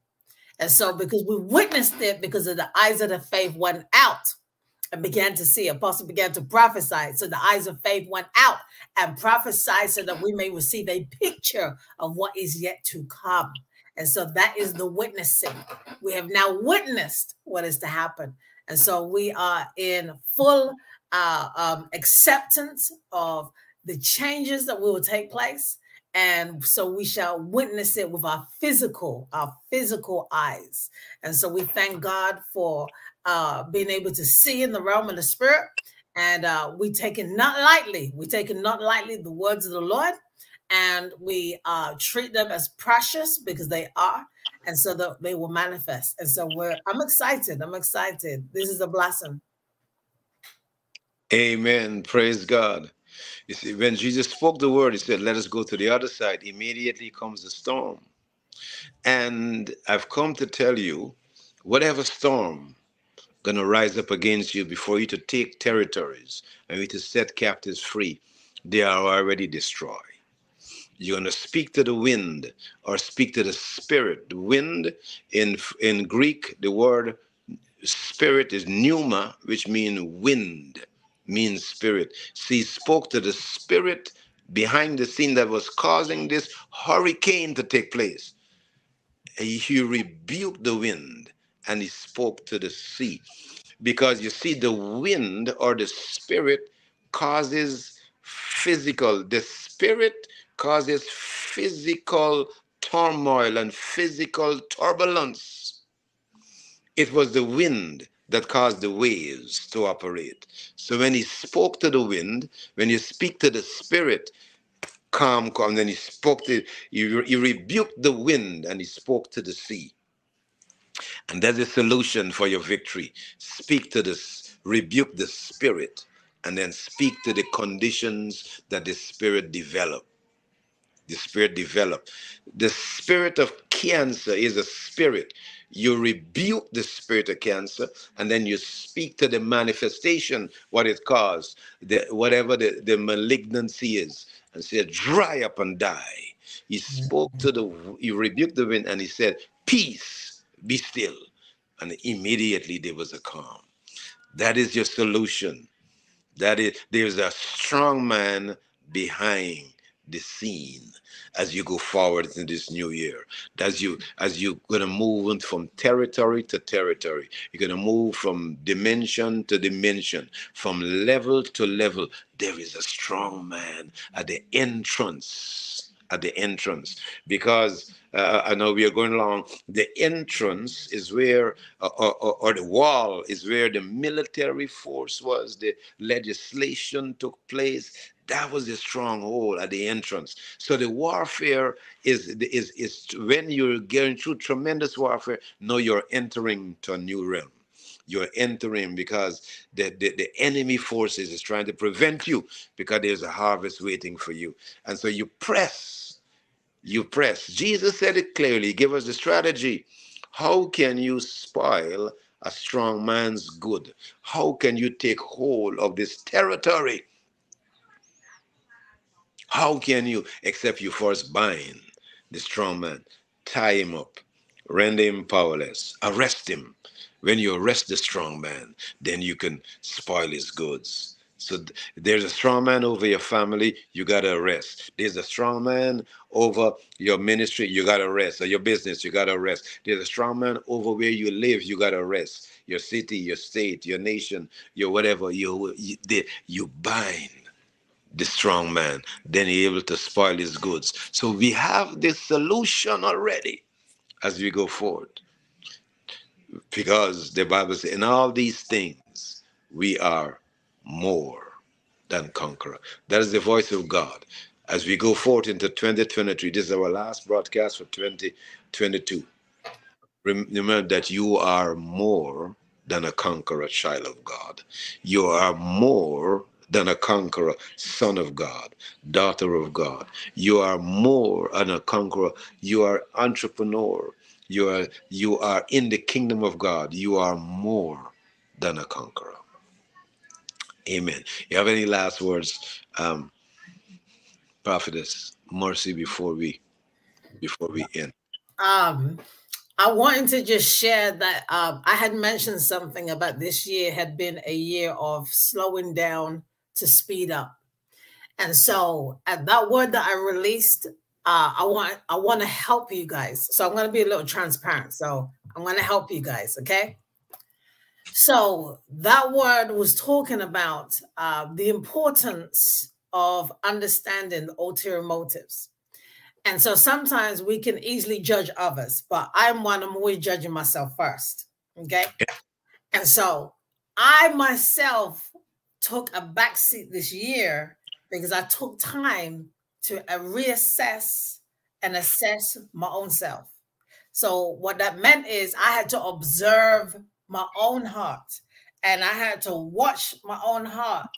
Speaker 1: And so, because we witnessed it, because of the eyes of the faith went out and began to see, apostle began to prophesy. So the eyes of faith went out and prophesied so that we may receive a picture of what is yet to come. And so that is the witnessing. We have now witnessed what is to happen. And so we are in full uh, um, acceptance of the changes that will take place and so we shall witness it with our physical our physical eyes. And so we thank god for uh being able to see in the realm of the spirit. And uh we take it not lightly. We take it not lightly the words of the lord. And we uh treat them as precious because they are and so that they will manifest. And so we're i'm excited. I'm excited. This is a blessing.
Speaker 2: Amen. Praise god see, when Jesus spoke the word, he said, Let us go to the other side. Immediately comes the storm. And I've come to tell you, whatever storm gonna rise up against you before you to take territories and you to set captives free, they are already destroyed. You're gonna speak to the wind or speak to the spirit. The wind in in Greek, the word spirit is pneuma, which means wind means spirit. She spoke to the spirit behind the scene that was causing this hurricane to take place. He rebuked the wind and he spoke to the sea. Because you see, the wind or the spirit causes physical, the spirit causes physical turmoil and physical turbulence. It was the wind that caused the waves to operate. So when he spoke to the wind, when you speak to the spirit, calm, calm, then he spoke to, he, he rebuked the wind and he spoke to the sea. And there's a solution for your victory. Speak to this, rebuke the spirit, and then speak to the conditions that the spirit developed the spirit develop. The spirit of cancer is a spirit. You rebuke the spirit of cancer and then you speak to the manifestation, what it caused, the, whatever the, the malignancy is, and say, dry up and die. He spoke to the, he rebuked the wind and he said, Peace, be still. And immediately there was a calm. That is your solution. That is, there's a strong man behind the scene as you go forward in this new year. As you as you're gonna move from territory to territory, you're gonna move from dimension to dimension, from level to level. There is a strong man at the entrance. At the entrance, because uh, I know we are going along. The entrance is where, uh, or, or, or, the wall is where the military force was, the legislation took place, That was the stronghold at the entrance. So the warfare is is is when you're going through tremendous warfare. Now you're entering to a new realm. You're entering because the, the, the enemy forces is trying to prevent you because there's a harvest waiting for you. And so you press, you press. Jesus said it clearly, give us the strategy. How can you spoil a strong man's good? How can you take hold of this territory? How can you, except you first bind the strong man, tie him up, render him powerless, arrest him. When you arrest the strong man, then you can spoil his goods. So there's a strong man over your family, you got to arrest. There's a strong man over your ministry, you got to arrest. Or your business, you got to arrest. There's a strong man over where you live, you got to arrest. Your city, your state, your nation, your whatever, you, you, you bind the strong man, then he able to spoil his goods. So we have this solution already as we go forward. Because the Bible says, in all these things, we are more than conqueror. That is the voice of God. As we go forward into 2023, this is our last broadcast for 2022. Remember that you are more than a conqueror, child of God. You are more than a conqueror, son of God, daughter of God. You are more than a conqueror. You are entrepreneur. You are you are in the kingdom of God. You are more than a conqueror. Amen. You have any last words, um, prophetess Mercy, before we before we end?
Speaker 1: Um, I wanted to just share that um, I had mentioned something about this year had been a year of slowing down to speed up. And so at that word that I released, uh, I want I want to help you guys. So I'm going to be a little transparent. So I'm going to help you guys, okay? So that word was talking about uh, the importance of understanding the ulterior motives. And so sometimes we can easily judge others, but I'm one, I'm always judging myself first. Okay. And so I myself took a backseat this year because I took time to uh, reassess and assess my own self. So what that meant is I had to observe my own heart and I had to watch my own heart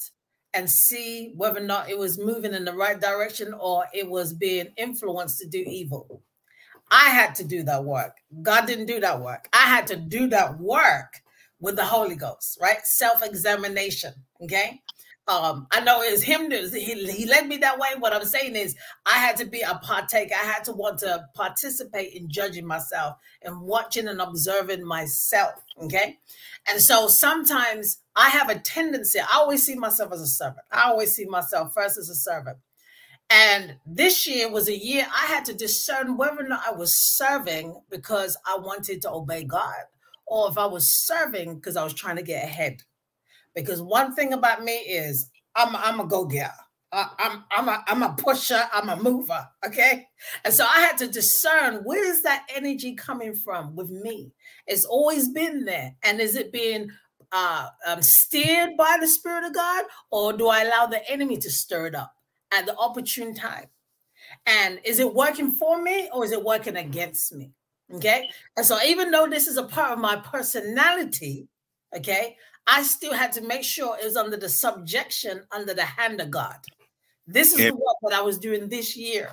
Speaker 1: and see whether or not it was moving in the right direction or it was being influenced to do evil. I had to do that work. God didn't do that work. I had to do that work with the Holy Ghost, right? Self examination. Okay. Um, I know it's him. He, he led me that way. What I'm saying is, I had to be a partaker. I had to want to participate in judging myself and watching and observing myself. Okay. And so sometimes I have a tendency, I always see myself as a servant. I always see myself first as a servant. And this year was a year I had to discern whether or not I was serving because I wanted to obey God or if I was serving because I was trying to get ahead. Because one thing about me is I'm, I'm a go-getter. I'm I'm a I'm a pusher, I'm a mover, okay? And so I had to discern where is that energy coming from with me? It's always been there. And is it being uh, um, steered by the Spirit of God, or do I allow the enemy to stir it up at the opportune time? And is it working for me or is it working against me? Okay. And so, even though this is a part of my personality, okay, I still had to make sure it was under the subjection, under the hand of God. This is the work that I was doing this year.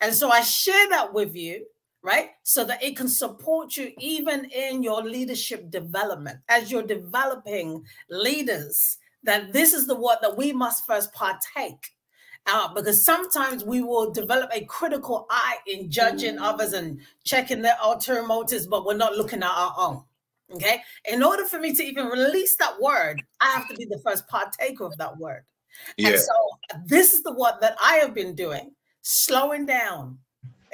Speaker 1: And so I share that with you, right? So that it can support you even in your leadership development as you're developing leaders, that this is the work that we must first partake uh, because sometimes we will develop a critical eye in judging others and checking their ulterior motives, but we're not looking at our own. Okay. In order for me to even release that word, I have to be the first partaker of that word. Yeah. And so this is the work that I have been doing, slowing down.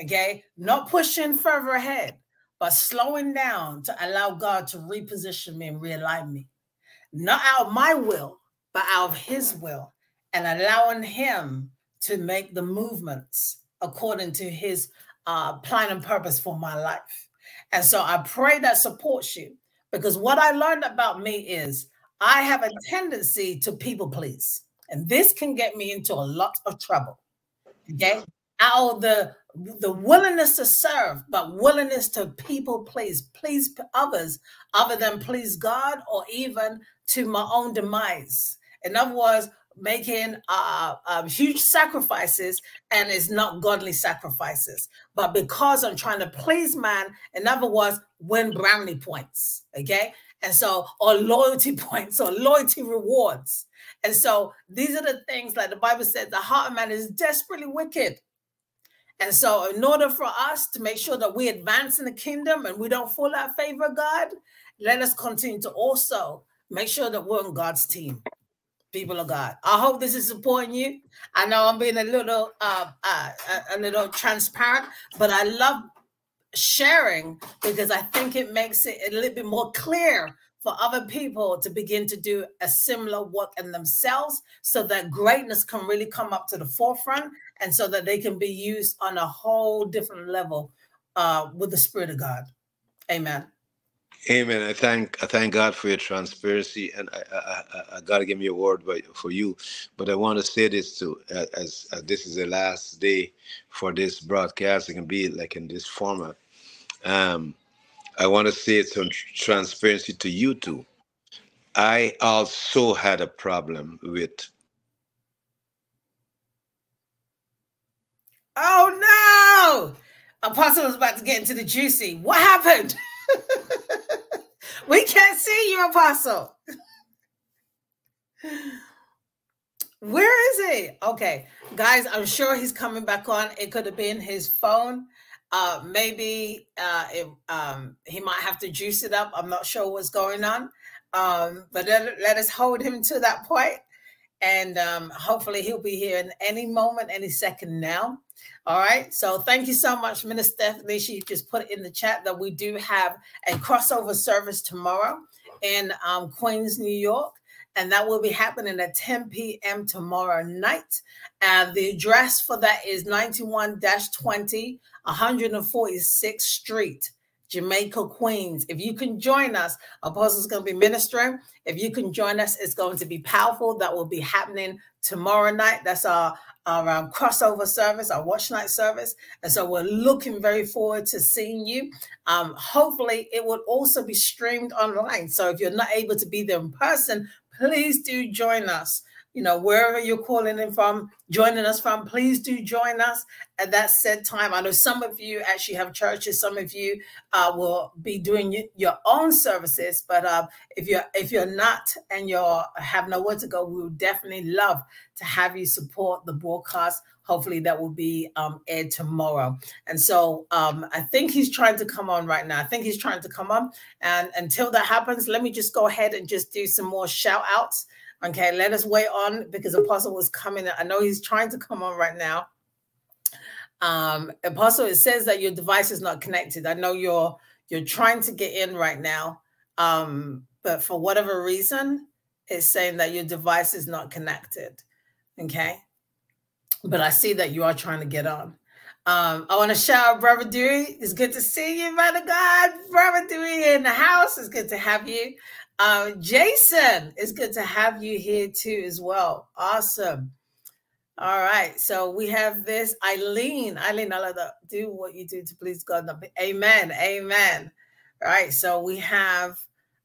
Speaker 1: Okay. Not pushing further ahead, but slowing down to allow God to reposition me and realign me. Not out of my will, but out of his will and allowing him to make the movements according to his uh, plan and purpose for my life. And so I pray that supports you because what I learned about me is I have a tendency to people please. And this can get me into a lot of trouble. Okay. Out the the willingness to serve, but willingness to people please, please others other than please God or even to my own demise. In other words, making uh, um, huge sacrifices and it's not godly sacrifices. But because I'm trying to please man, in other words, win brownie points. Okay. And so, or loyalty points or loyalty rewards. And so these are the things like the Bible said the heart of man is desperately wicked. And so, in order for us to make sure that we advance in the kingdom and we don't fall out of favor God, let us continue to also make sure that we're on God's team, people of God. I hope this is supporting you. I know I'm being a little, uh, uh, a little transparent, but I love sharing because I think it makes it a little bit more clear for other people to begin to do a similar work in themselves so that greatness can really come up to the forefront and so that they can be used on a whole different level uh, with the Spirit of God. Amen.
Speaker 2: Amen. I thank I thank God for your transparency, and I I, I, I got to give me a word by, for you. But I want to say this to as, as, as this is the last day for this broadcast. It can be like in this format. Um, I want to say it's some transparency to you too. I also had a problem with.
Speaker 1: Oh no! Apostle was about to get into the juicy. What happened? we can't see you, Apostle. Where is he? Okay, guys, I'm sure he's coming back on. It could have been his phone. Uh, maybe uh, it, um, he might have to juice it up. I'm not sure what's going on. Um, but let, let us hold him to that point, And um, hopefully he'll be here in any moment, any second now. All right. So thank you so much, Minister Stephanie. She just put it in the chat that we do have a crossover service tomorrow in um, Queens, New York and that will be happening at 10 p.m. tomorrow night. And the address for that is 91 20, 146th Street, Jamaica, Queens. If you can join us, Apostle's going to be ministering. If you can join us, it's going to be powerful. That will be happening tomorrow night. That's our our um, crossover service, our watch night service. And so we're looking very forward to seeing you. Um, hopefully, it will also be streamed online. So if you're not able to be there in person, please do join us. You know, wherever you're calling in from, joining us from, please do join us at that set time. I know some of you actually have churches. Some of you uh, will be doing your own services. But uh, if you're if you're not and you have nowhere to go, we would definitely love to have you support the broadcast. Hopefully, that will be um, aired tomorrow. And so um, I think he's trying to come on right now. I think he's trying to come on. And until that happens, let me just go ahead and just do some more shout outs. Okay, let us wait on because Apostle was coming. I know he's trying to come on right now. Um, Apostle, it says that your device is not connected. I know you're you're trying to get in right now, um, but for whatever reason, it's saying that your device is not connected. Okay, but I see that you are trying to get on. Um, I want to shout out Brother Dewey. It's good to see you, of God. Brother Dewey in the house. It's good to have you. Um, Jason, it's good to have you here too as well. Awesome. All right. So we have this Eileen. Eileen, I to do what you do to please God. Amen. Amen. All right. So we have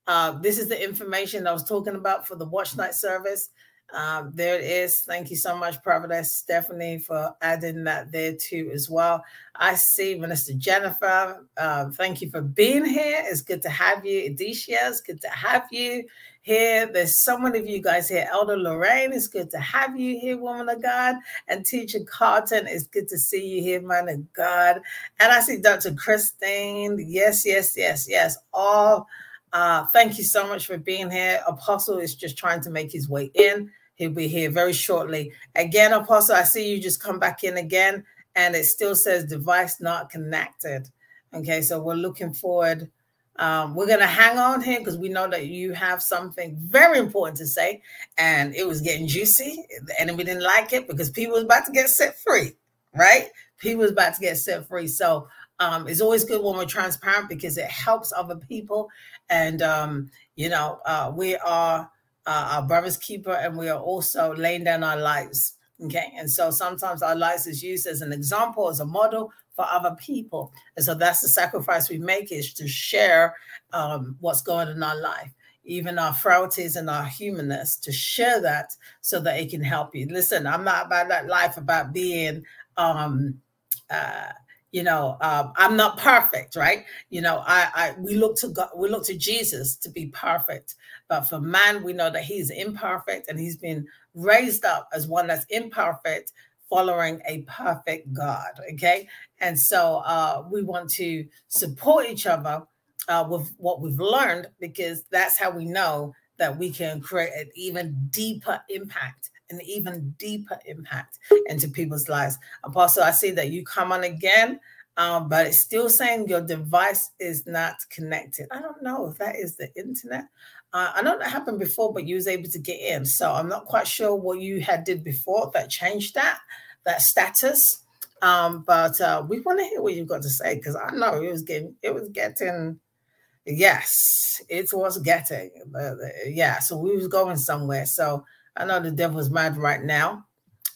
Speaker 1: uh, this is the information I was talking about for the watch night service. Um, there it is. Thank you so much, Prophetess Stephanie, for adding that there too as well. I see Minister Jennifer. Uh, thank you for being here. It's good to have you. Edicia, it's good to have you here. There's so many of you guys here. Elder Lorraine, it's good to have you here, woman of God. And Teacher Carlton, it's good to see you here, man of God. And I see Dr. Christine. Yes, yes, yes, yes. All uh, thank you so much for being here. Apostle is just trying to make his way in. He'll be here very shortly. Again, Apostle, I see you just come back in again, and it still says device not connected. Okay, so we're looking forward. Um, we're going to hang on here because we know that you have something very important to say, and it was getting juicy. The enemy didn't like it because people was about to get set free, right? People was about to get set free. So um, it's always good when we're transparent because it helps other people. And, um, you know, uh, we are uh, our brother's keeper, and we are also laying down our lives. Okay. And so sometimes our lives is used as an example, as a model for other people. And so that's the sacrifice we make is to share um, what's going on in our life, even our frailties and our humanness, to share that so that it can help you. Listen, I'm not about that life about being um uh you know um, i'm not perfect right? You know i i we look to god we look to jesus to be perfect. But for man we know that he's imperfect and he's been raised up as one that's imperfect following a perfect god okay? And so uh we want to support each other uh, with what we've learned because that's how we know that we can create an even deeper impact an even deeper impact into people's lives. Apostle, I see that you come on again, um, but it's still saying your device is not connected. I don't know if that is the internet. Uh, I know that happened before, but you was able to get in. So I'm not quite sure what you had did before that changed that that status. Um, but uh, we want to hear what you've got to say because I know it was getting it was getting yes, it was getting uh, yeah. So we was going somewhere. So I know the devil's mad right now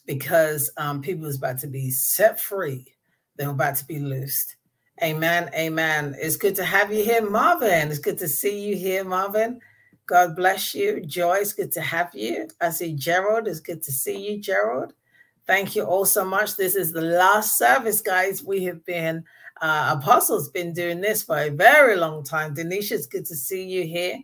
Speaker 1: because um, people is about to be set free. They're about to be loosed. Amen. Amen. It's good to have you here, Marvin. It's good to see you here, Marvin. God bless you. Joy, it's good to have you. I see Gerald. It's good to see you, Gerald. Thank you all so much. This is the last service, guys. We have been, uh, Apostles been doing this for a very long time. Denisha, it's good to see you here.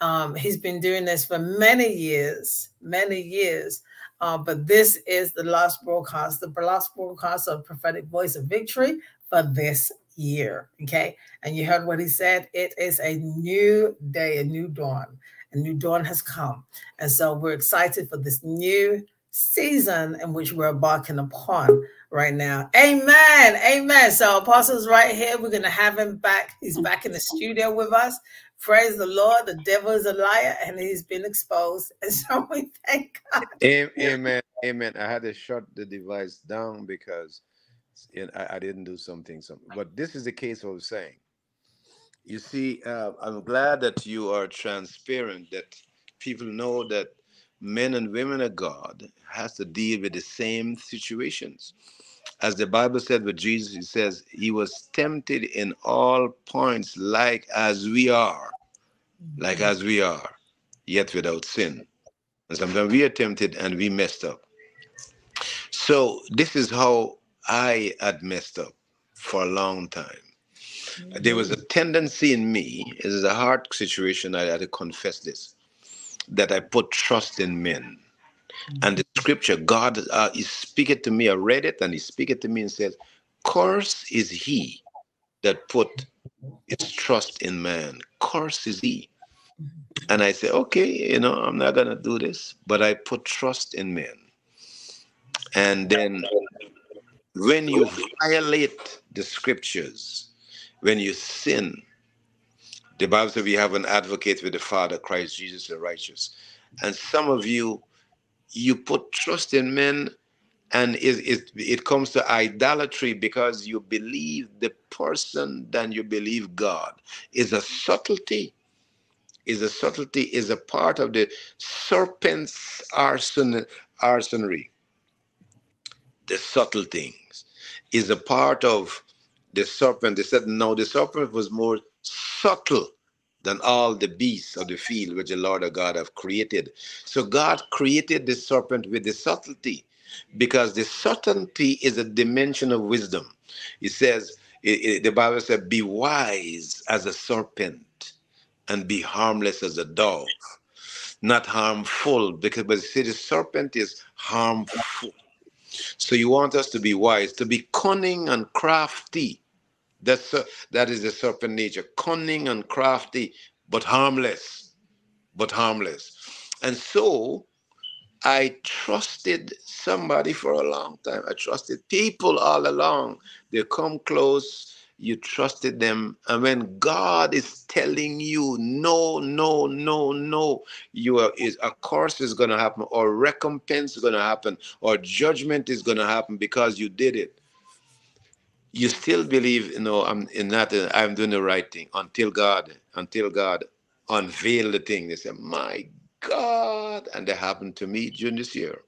Speaker 1: Um, he's been doing this for many years, many years. Uh, but this is the last broadcast, the last broadcast of Prophetic Voice of Victory for this year. Okay. And you heard what he said. It is a new day, a new dawn. A new dawn has come. And so we're excited for this new season in which we're embarking upon right now. Amen. Amen. So Apostle's right here. We're going to have him back. He's back in the studio with us. Praise the Lord. The devil is a liar and he's been exposed. And so we thank God.
Speaker 2: Amen. Amen. I had to shut the device down because I, I didn't do something. Something. But this is the case I was saying. You see, uh, I'm glad that you are transparent, that people know that men and women of God has to deal with the same situations. As the Bible said with Jesus, it says he was tempted in all points like as we are, like as we are, yet without sin. And sometimes we are tempted and we messed up. So this is how I had messed up for a long time. There was a tendency in me, it is a hard situation, I had to confess this that I put trust in men. And the scripture, God uh, is speaking to me. I read it and He speaking to me and says, Curse is he that put his trust in man. Curse is he. And I say, okay, you know, I'm not going to do this, but I put trust in men. And then when you violate the scriptures, when you sin, the Bible says we have an advocate with the Father, Christ Jesus the righteous. And some of you, you put trust in men and it, it, it comes to idolatry because you believe the person than you believe God. Is a subtlety. Is a subtlety, is a part of the serpent's arson, arsenry. The subtle things is a part of the serpent. They said, no, the serpent was more subtle than all the beasts of the field which the Lord our God have created. So God created the serpent with the subtlety because the subtlety is a dimension of wisdom. It says, it, it, the Bible says, be wise as a serpent and be harmless as a dove. Not harmful, because but see, the serpent is harmful. So you want us to be wise, to be cunning and crafty that's uh, that is the serpent nature, cunning and crafty, but harmless, but harmless. And so I trusted somebody for a long time. I trusted people all along. They come close, you trusted them. And when God is telling you no, no, no, no, you are is a course is gonna happen, or recompense is gonna happen, or judgment is gonna happen because you did it you still believe, you know, I'm in that uh, I'm doing the right thing until God, until God unveil the thing. They say, My God, and that happened to me during this year.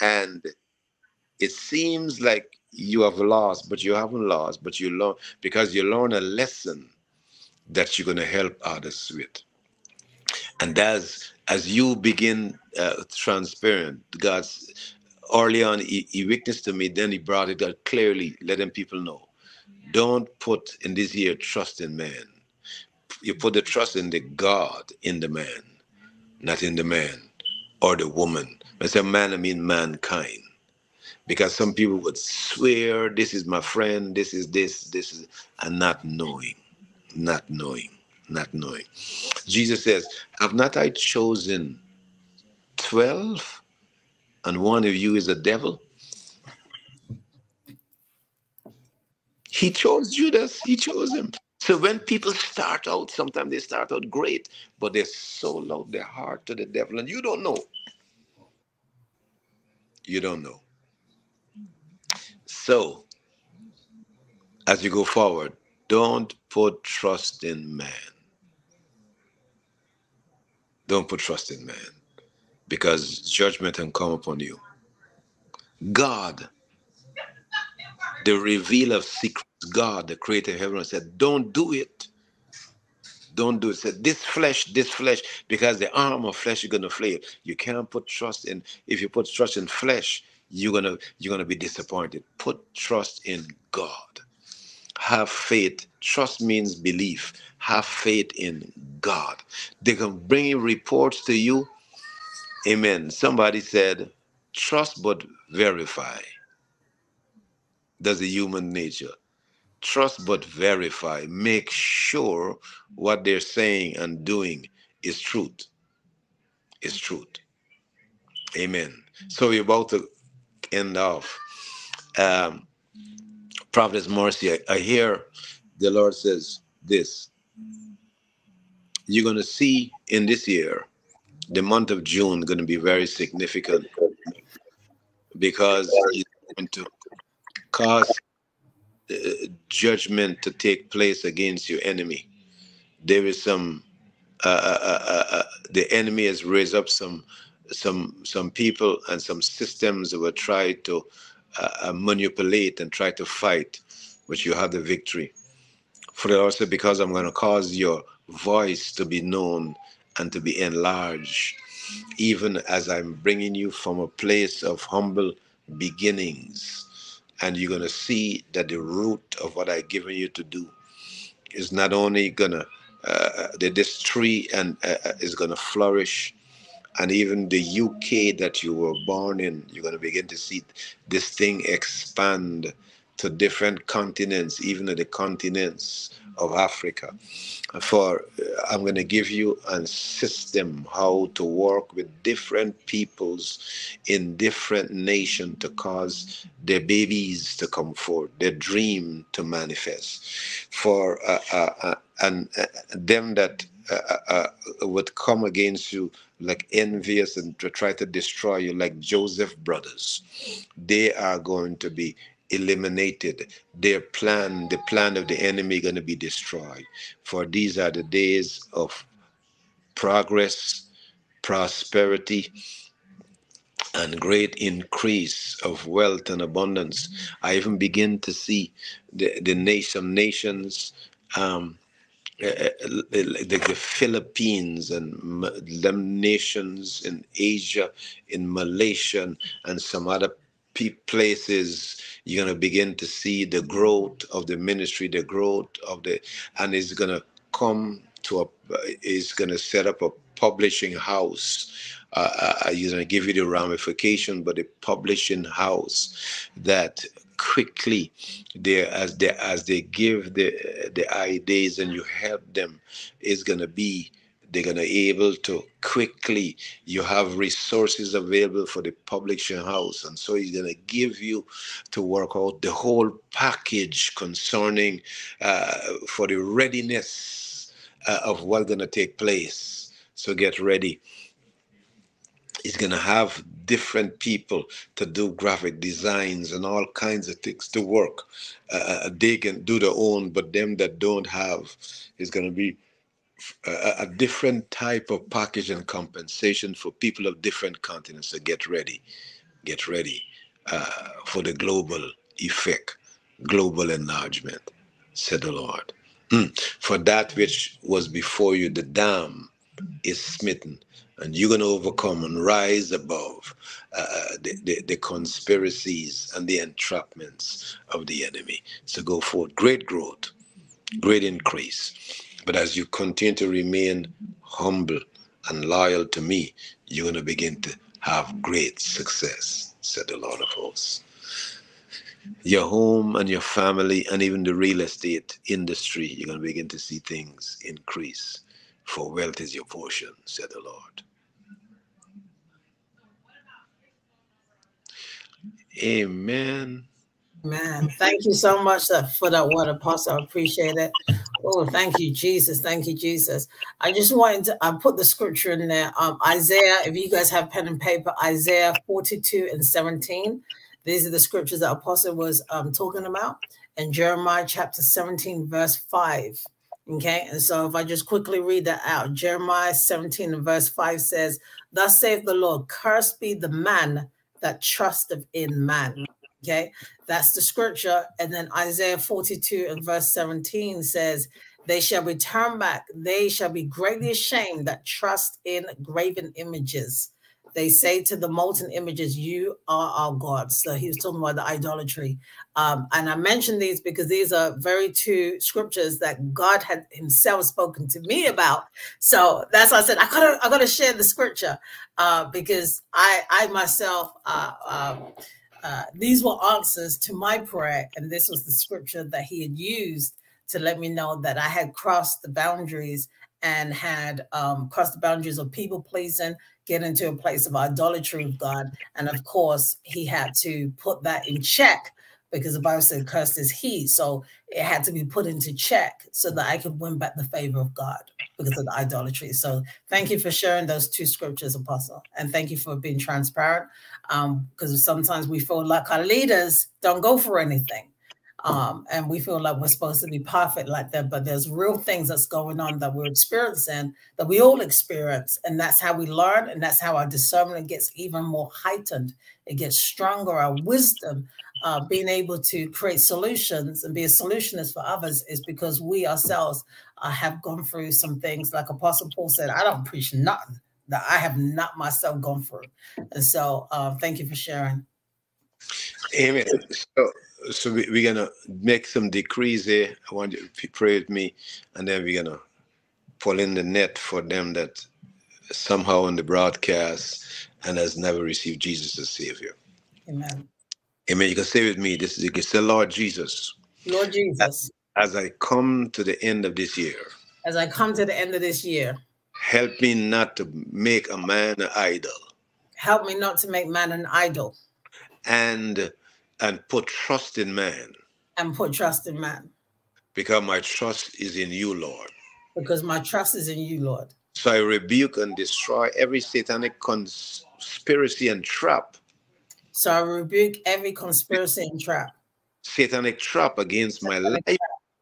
Speaker 2: And it seems like you have lost, but you haven't lost, but you learn because you learn a lesson that you're going to help others with. And as as you begin uh, transparent, God's early on he, he witnessed to me, then he brought it out clearly, letting people know. Don't put in this year trust in man. You put the trust in the God in the man, not in the man or the woman. When I say man, I mean mankind because some people would swear this is my friend this is this this is and not knowing not knowing not knowing jesus says have not i chosen 12 and one of you is a devil? He chose judas. He chose him. So when people start out sometimes they start out great but they sold out their heart to the devil. And you don't know. You don't know. So, as you go forward, don't put trust in man. Don't put trust in man because judgment can come upon you. God, the revealer of secrets, God, the creator of heaven, said, Don't do it. Don't do it. Said this flesh, this flesh, because the arm of flesh is gonna flail. You can't put trust in. If you put trust in flesh, you're gonna you're gonna be disappointed put trust in god have faith trust means belief have faith in god they can bring reports to you amen. Somebody said trust but verify. That's the human nature. Trust but verify. Make sure what they're saying and doing is truth. Is truth. Amen. So we're about to end off. um, Prophetess Mercy, I, I hear the Lord says this. You're going to see in this year, the month of June, going to be very significant because it's going to cause uh, judgment to take place against your enemy. There is some, uh, uh, uh, uh the enemy has raised up some some some people and some systems that were trying to uh, uh, manipulate and try to fight, but you have the victory. For also because I'm going to cause your voice to be known and to be enlarged, even as I'm bringing you from a place of humble beginnings. And you're going to see that the root of what I've given you to do is not only going to, uh, that this tree and uh, uh is going to flourish, and even the UK that you were born in, you're going to begin to see this thing expand to different continents, even to the continents of Africa. For uh, I'm going to give you a system how to work with different peoples in different nations to cause their babies to come forth, their dream to manifest. For uh, uh, uh and uh, them that uh, would come against you like envious and to try to destroy you, like Joseph brothers. They are going to be eliminated. Their plan, the plan of the enemy, going to be destroyed. For these are the days of progress, prosperity, and great increase of wealth and abundance. I even begin to see the, the nation nations um, eh, eh, eh, the, the Philippines and them nations in Asia, in Malaysia, and some other places, you're going to begin to see the growth of the ministry, the growth of the, and it's going to come to a, is going to set up a publishing house. Uh, uh, going to give you the ramification, but a publishing house that quickly they as they as they give the the ideas and you help them is gonna be they're gonna be able to quickly you have resources available for the publishing house and so he's gonna give you to work out the whole package concerning uh, for the readiness uh, of what's gonna take place so get ready he's going to have different people to do graphic designs and all kinds of things to work. Uh, uh they can do their own, but them that don't have is going to be a, a different type of package and compensation for people of different continents. So get ready, get ready uh, for the global effect, global enlargement, said the Lord. Mm. For that which was before you, the dam is smitten, and you're going to overcome and rise above uh, the, the, the, conspiracies and the entrapments of the enemy. So go forward. Great growth, great increase. But as you continue to remain humble and loyal to me, you're going to begin to have great success, said the Lord of hosts. Your home and your family, and even the real estate industry, you're going to begin to see things increase. For wealth is your portion, said the Lord. Amen.
Speaker 1: Man, thank you so much for that word, Apostle. I appreciate it. Oh, thank you, Jesus. Thank you, Jesus. I just wanted to I put the scripture in there. Um, Isaiah, if you guys have pen and paper, Isaiah 42 and 17. These are the scriptures that Apostle was um, talking about. And Jeremiah chapter 17, verse 5. Okay, and so if I just quickly read that out, Jeremiah 17 and verse 5 says, Thus saith the Lord, cursed be the man that trusteth in man. Okay, that's the scripture. And then Isaiah 42 and verse 17 says, They shall be turned back, they shall be greatly ashamed that trust in graven images. They say to the molten images, You are our God. So he was talking about the idolatry. Um, and I mentioned these because these are very two scriptures that God had himself spoken to me about. So that's why I said I gotta I gotta share the scripture uh, because I I myself uh, um, uh, these were answers to my prayer, and this was the scripture that he had used to let me know that I had crossed the boundaries and had um, crossed the boundaries of people pleasing, get into a place of idolatry of God. And of course, he had to put that in check because the Bible said, cursed is he. So it had to be put into check so that I could win back the favor of God because of the idolatry. So thank you for sharing those two scriptures, Apostle. And thank you for being transparent because um, sometimes we feel like our leaders don't go for anything. Um, and we feel like we're supposed to be perfect like that, but there's real things that's going on that we're experiencing that we all experience, and that's how we learn, and that's how our discernment gets even more heightened. It gets stronger. Our wisdom, uh, being able to create solutions and be a solutionist for others, is because we ourselves uh, have gone through some things. Like Apostle Paul said, "I don't preach nothing that I have not myself gone through," and so uh, thank you for sharing.
Speaker 2: Amen. So so we, are gonna make some decrees here. I want you to pray with me, and then we're gonna pull in the net for them that somehow on the broadcast and has never received Jesus as Savior.
Speaker 1: Amen.
Speaker 2: Amen. You can say with me, this is you can say, Lord Jesus.
Speaker 1: Lord Jesus.
Speaker 2: As, as I come to the end of this year.
Speaker 1: As I come to the end of this year.
Speaker 2: Help me not to make a man an idol.
Speaker 1: Help me not to make man an idol.
Speaker 2: And and put trust in man.
Speaker 1: And put trust in man.
Speaker 2: Because my trust is in you, Lord.
Speaker 1: Because my trust is in you, Lord.
Speaker 2: So I rebuke and destroy every satanic conspiracy and trap.
Speaker 1: So I rebuke every conspiracy and trap.
Speaker 2: Satanic trap against my life.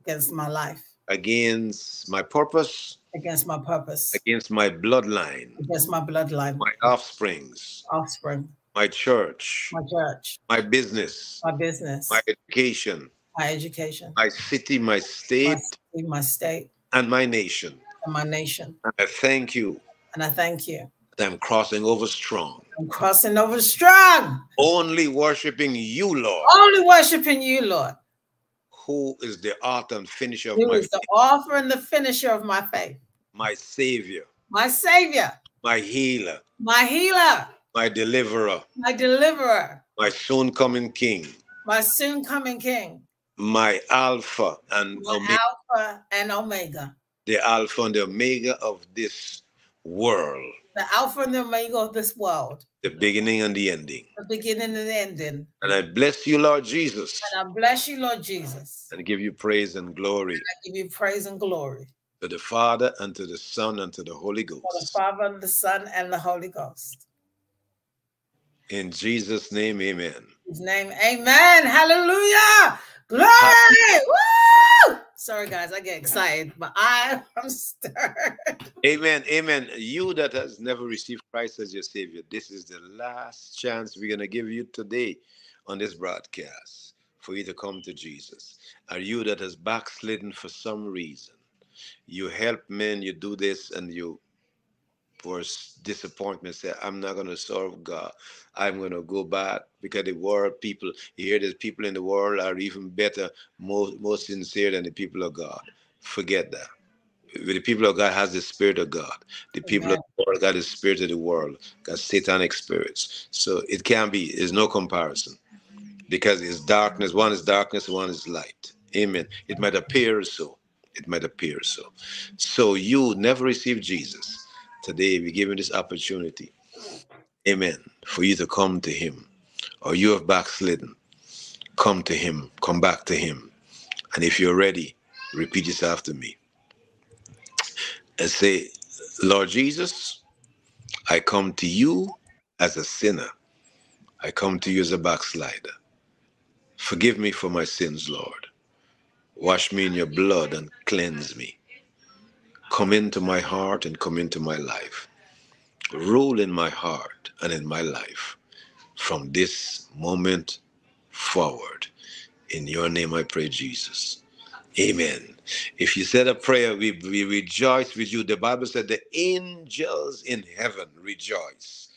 Speaker 1: Against my life.
Speaker 2: Against my purpose.
Speaker 1: Against my purpose.
Speaker 2: Against my bloodline.
Speaker 1: Against my bloodline.
Speaker 2: My offsprings.
Speaker 1: Offspring
Speaker 2: my church,
Speaker 1: my church,
Speaker 2: my business,
Speaker 1: my business,
Speaker 2: my education,
Speaker 1: my education,
Speaker 2: my city, my state, my,
Speaker 1: city, my state,
Speaker 2: and my nation,
Speaker 1: and my nation.
Speaker 2: And I thank you.
Speaker 1: And I thank you.
Speaker 2: I'm crossing over strong.
Speaker 1: I'm crossing over strong.
Speaker 2: Only worshiping you, Lord.
Speaker 1: Only worshiping you, Lord.
Speaker 2: Who is the author and finisher of
Speaker 1: Who
Speaker 2: my
Speaker 1: is the author and the finisher of my faith?
Speaker 2: My Savior.
Speaker 1: My Savior.
Speaker 2: My healer.
Speaker 1: My healer
Speaker 2: my deliverer,
Speaker 1: my deliverer,
Speaker 2: my soon coming king,
Speaker 1: my soon coming king,
Speaker 2: my Alpha and
Speaker 1: my
Speaker 2: Omega,
Speaker 1: Alpha and Omega,
Speaker 2: the Alpha and the Omega of this world,
Speaker 1: the Alpha and the Omega of this world,
Speaker 2: the beginning and the ending,
Speaker 1: the beginning and the ending.
Speaker 2: And I bless you, Lord Jesus,
Speaker 1: and I bless you, Lord Jesus,
Speaker 2: and give you praise and glory. And
Speaker 1: I give you praise and glory.
Speaker 2: To the Father and to the Son and to the Holy Ghost.
Speaker 1: For the Father and the Son and the Holy Ghost.
Speaker 2: In Jesus' name, amen.
Speaker 1: His name, amen. Hallelujah. Glory. Woo! Sorry, guys, I get excited, but I am stirred.
Speaker 2: Amen. Amen. You that has never received Christ as your Savior, this is the last chance we're going to give you today on this broadcast for you to come to Jesus. Are you that has backslidden for some reason? You help men, you do this, and you for disappointment say i'm not going to serve god. I'm going to go back because the world people you hear that people in the world are even better more more sincere than the people of god. Forget that. The people of god has the spirit of god. The people Amen. of the world got the spirit of the world got satanic spirits. So it can be there's no comparison. Because it's darkness one is darkness one is light. Amen. It might appear so. It might appear so. So you never received jesus Today, we give you this opportunity, amen, for you to come to Him. Or you have backslidden, come to Him, come back to Him. And if you're ready, repeat this after me and say, Lord Jesus, I come to you as a sinner. I come to you as a backslider. Forgive me for my sins, Lord. Wash me in your blood and cleanse me. Come into my heart and come into my life. Rule in my heart and in my life from this moment forward. In your name I pray, Jesus. Amen. If you said a prayer, we, we rejoice with you. The Bible said the angels in heaven rejoice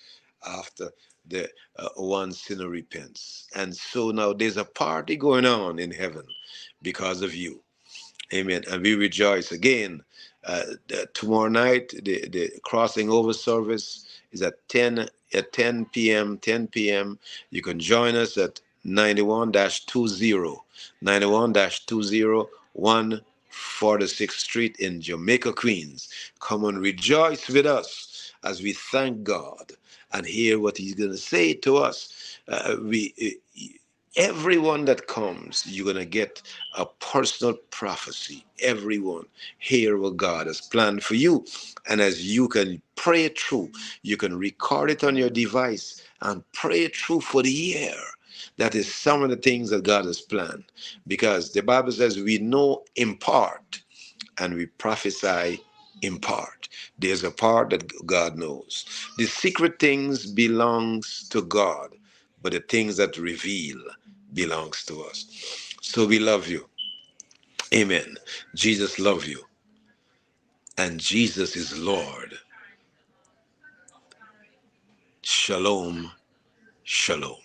Speaker 2: after the uh, one sinner repents. And so now there's a party going on in heaven because of you. Amen. And we rejoice again uh, tomorrow night, the, the crossing over service is at 10 at 10 p.m. 10 p.m. You can join us at 91-20, 91-20, 146th Street in Jamaica, Queens. Come and rejoice with us as we thank God and hear what He's going to say to us. Uh, we everyone that comes, you're going to get a personal prophecy. Everyone hear what God has planned for you. And as you can pray it through, you can record it on your device and pray it through for the year. That is some of the things that God has planned. Because the Bible says we know in part and we prophesy in part. There's a part that God knows. The secret things belongs to God, but the things that reveal belongs to us. So we love you. Amen. Jesus love you. And Jesus is Lord. Shalom. Shalom.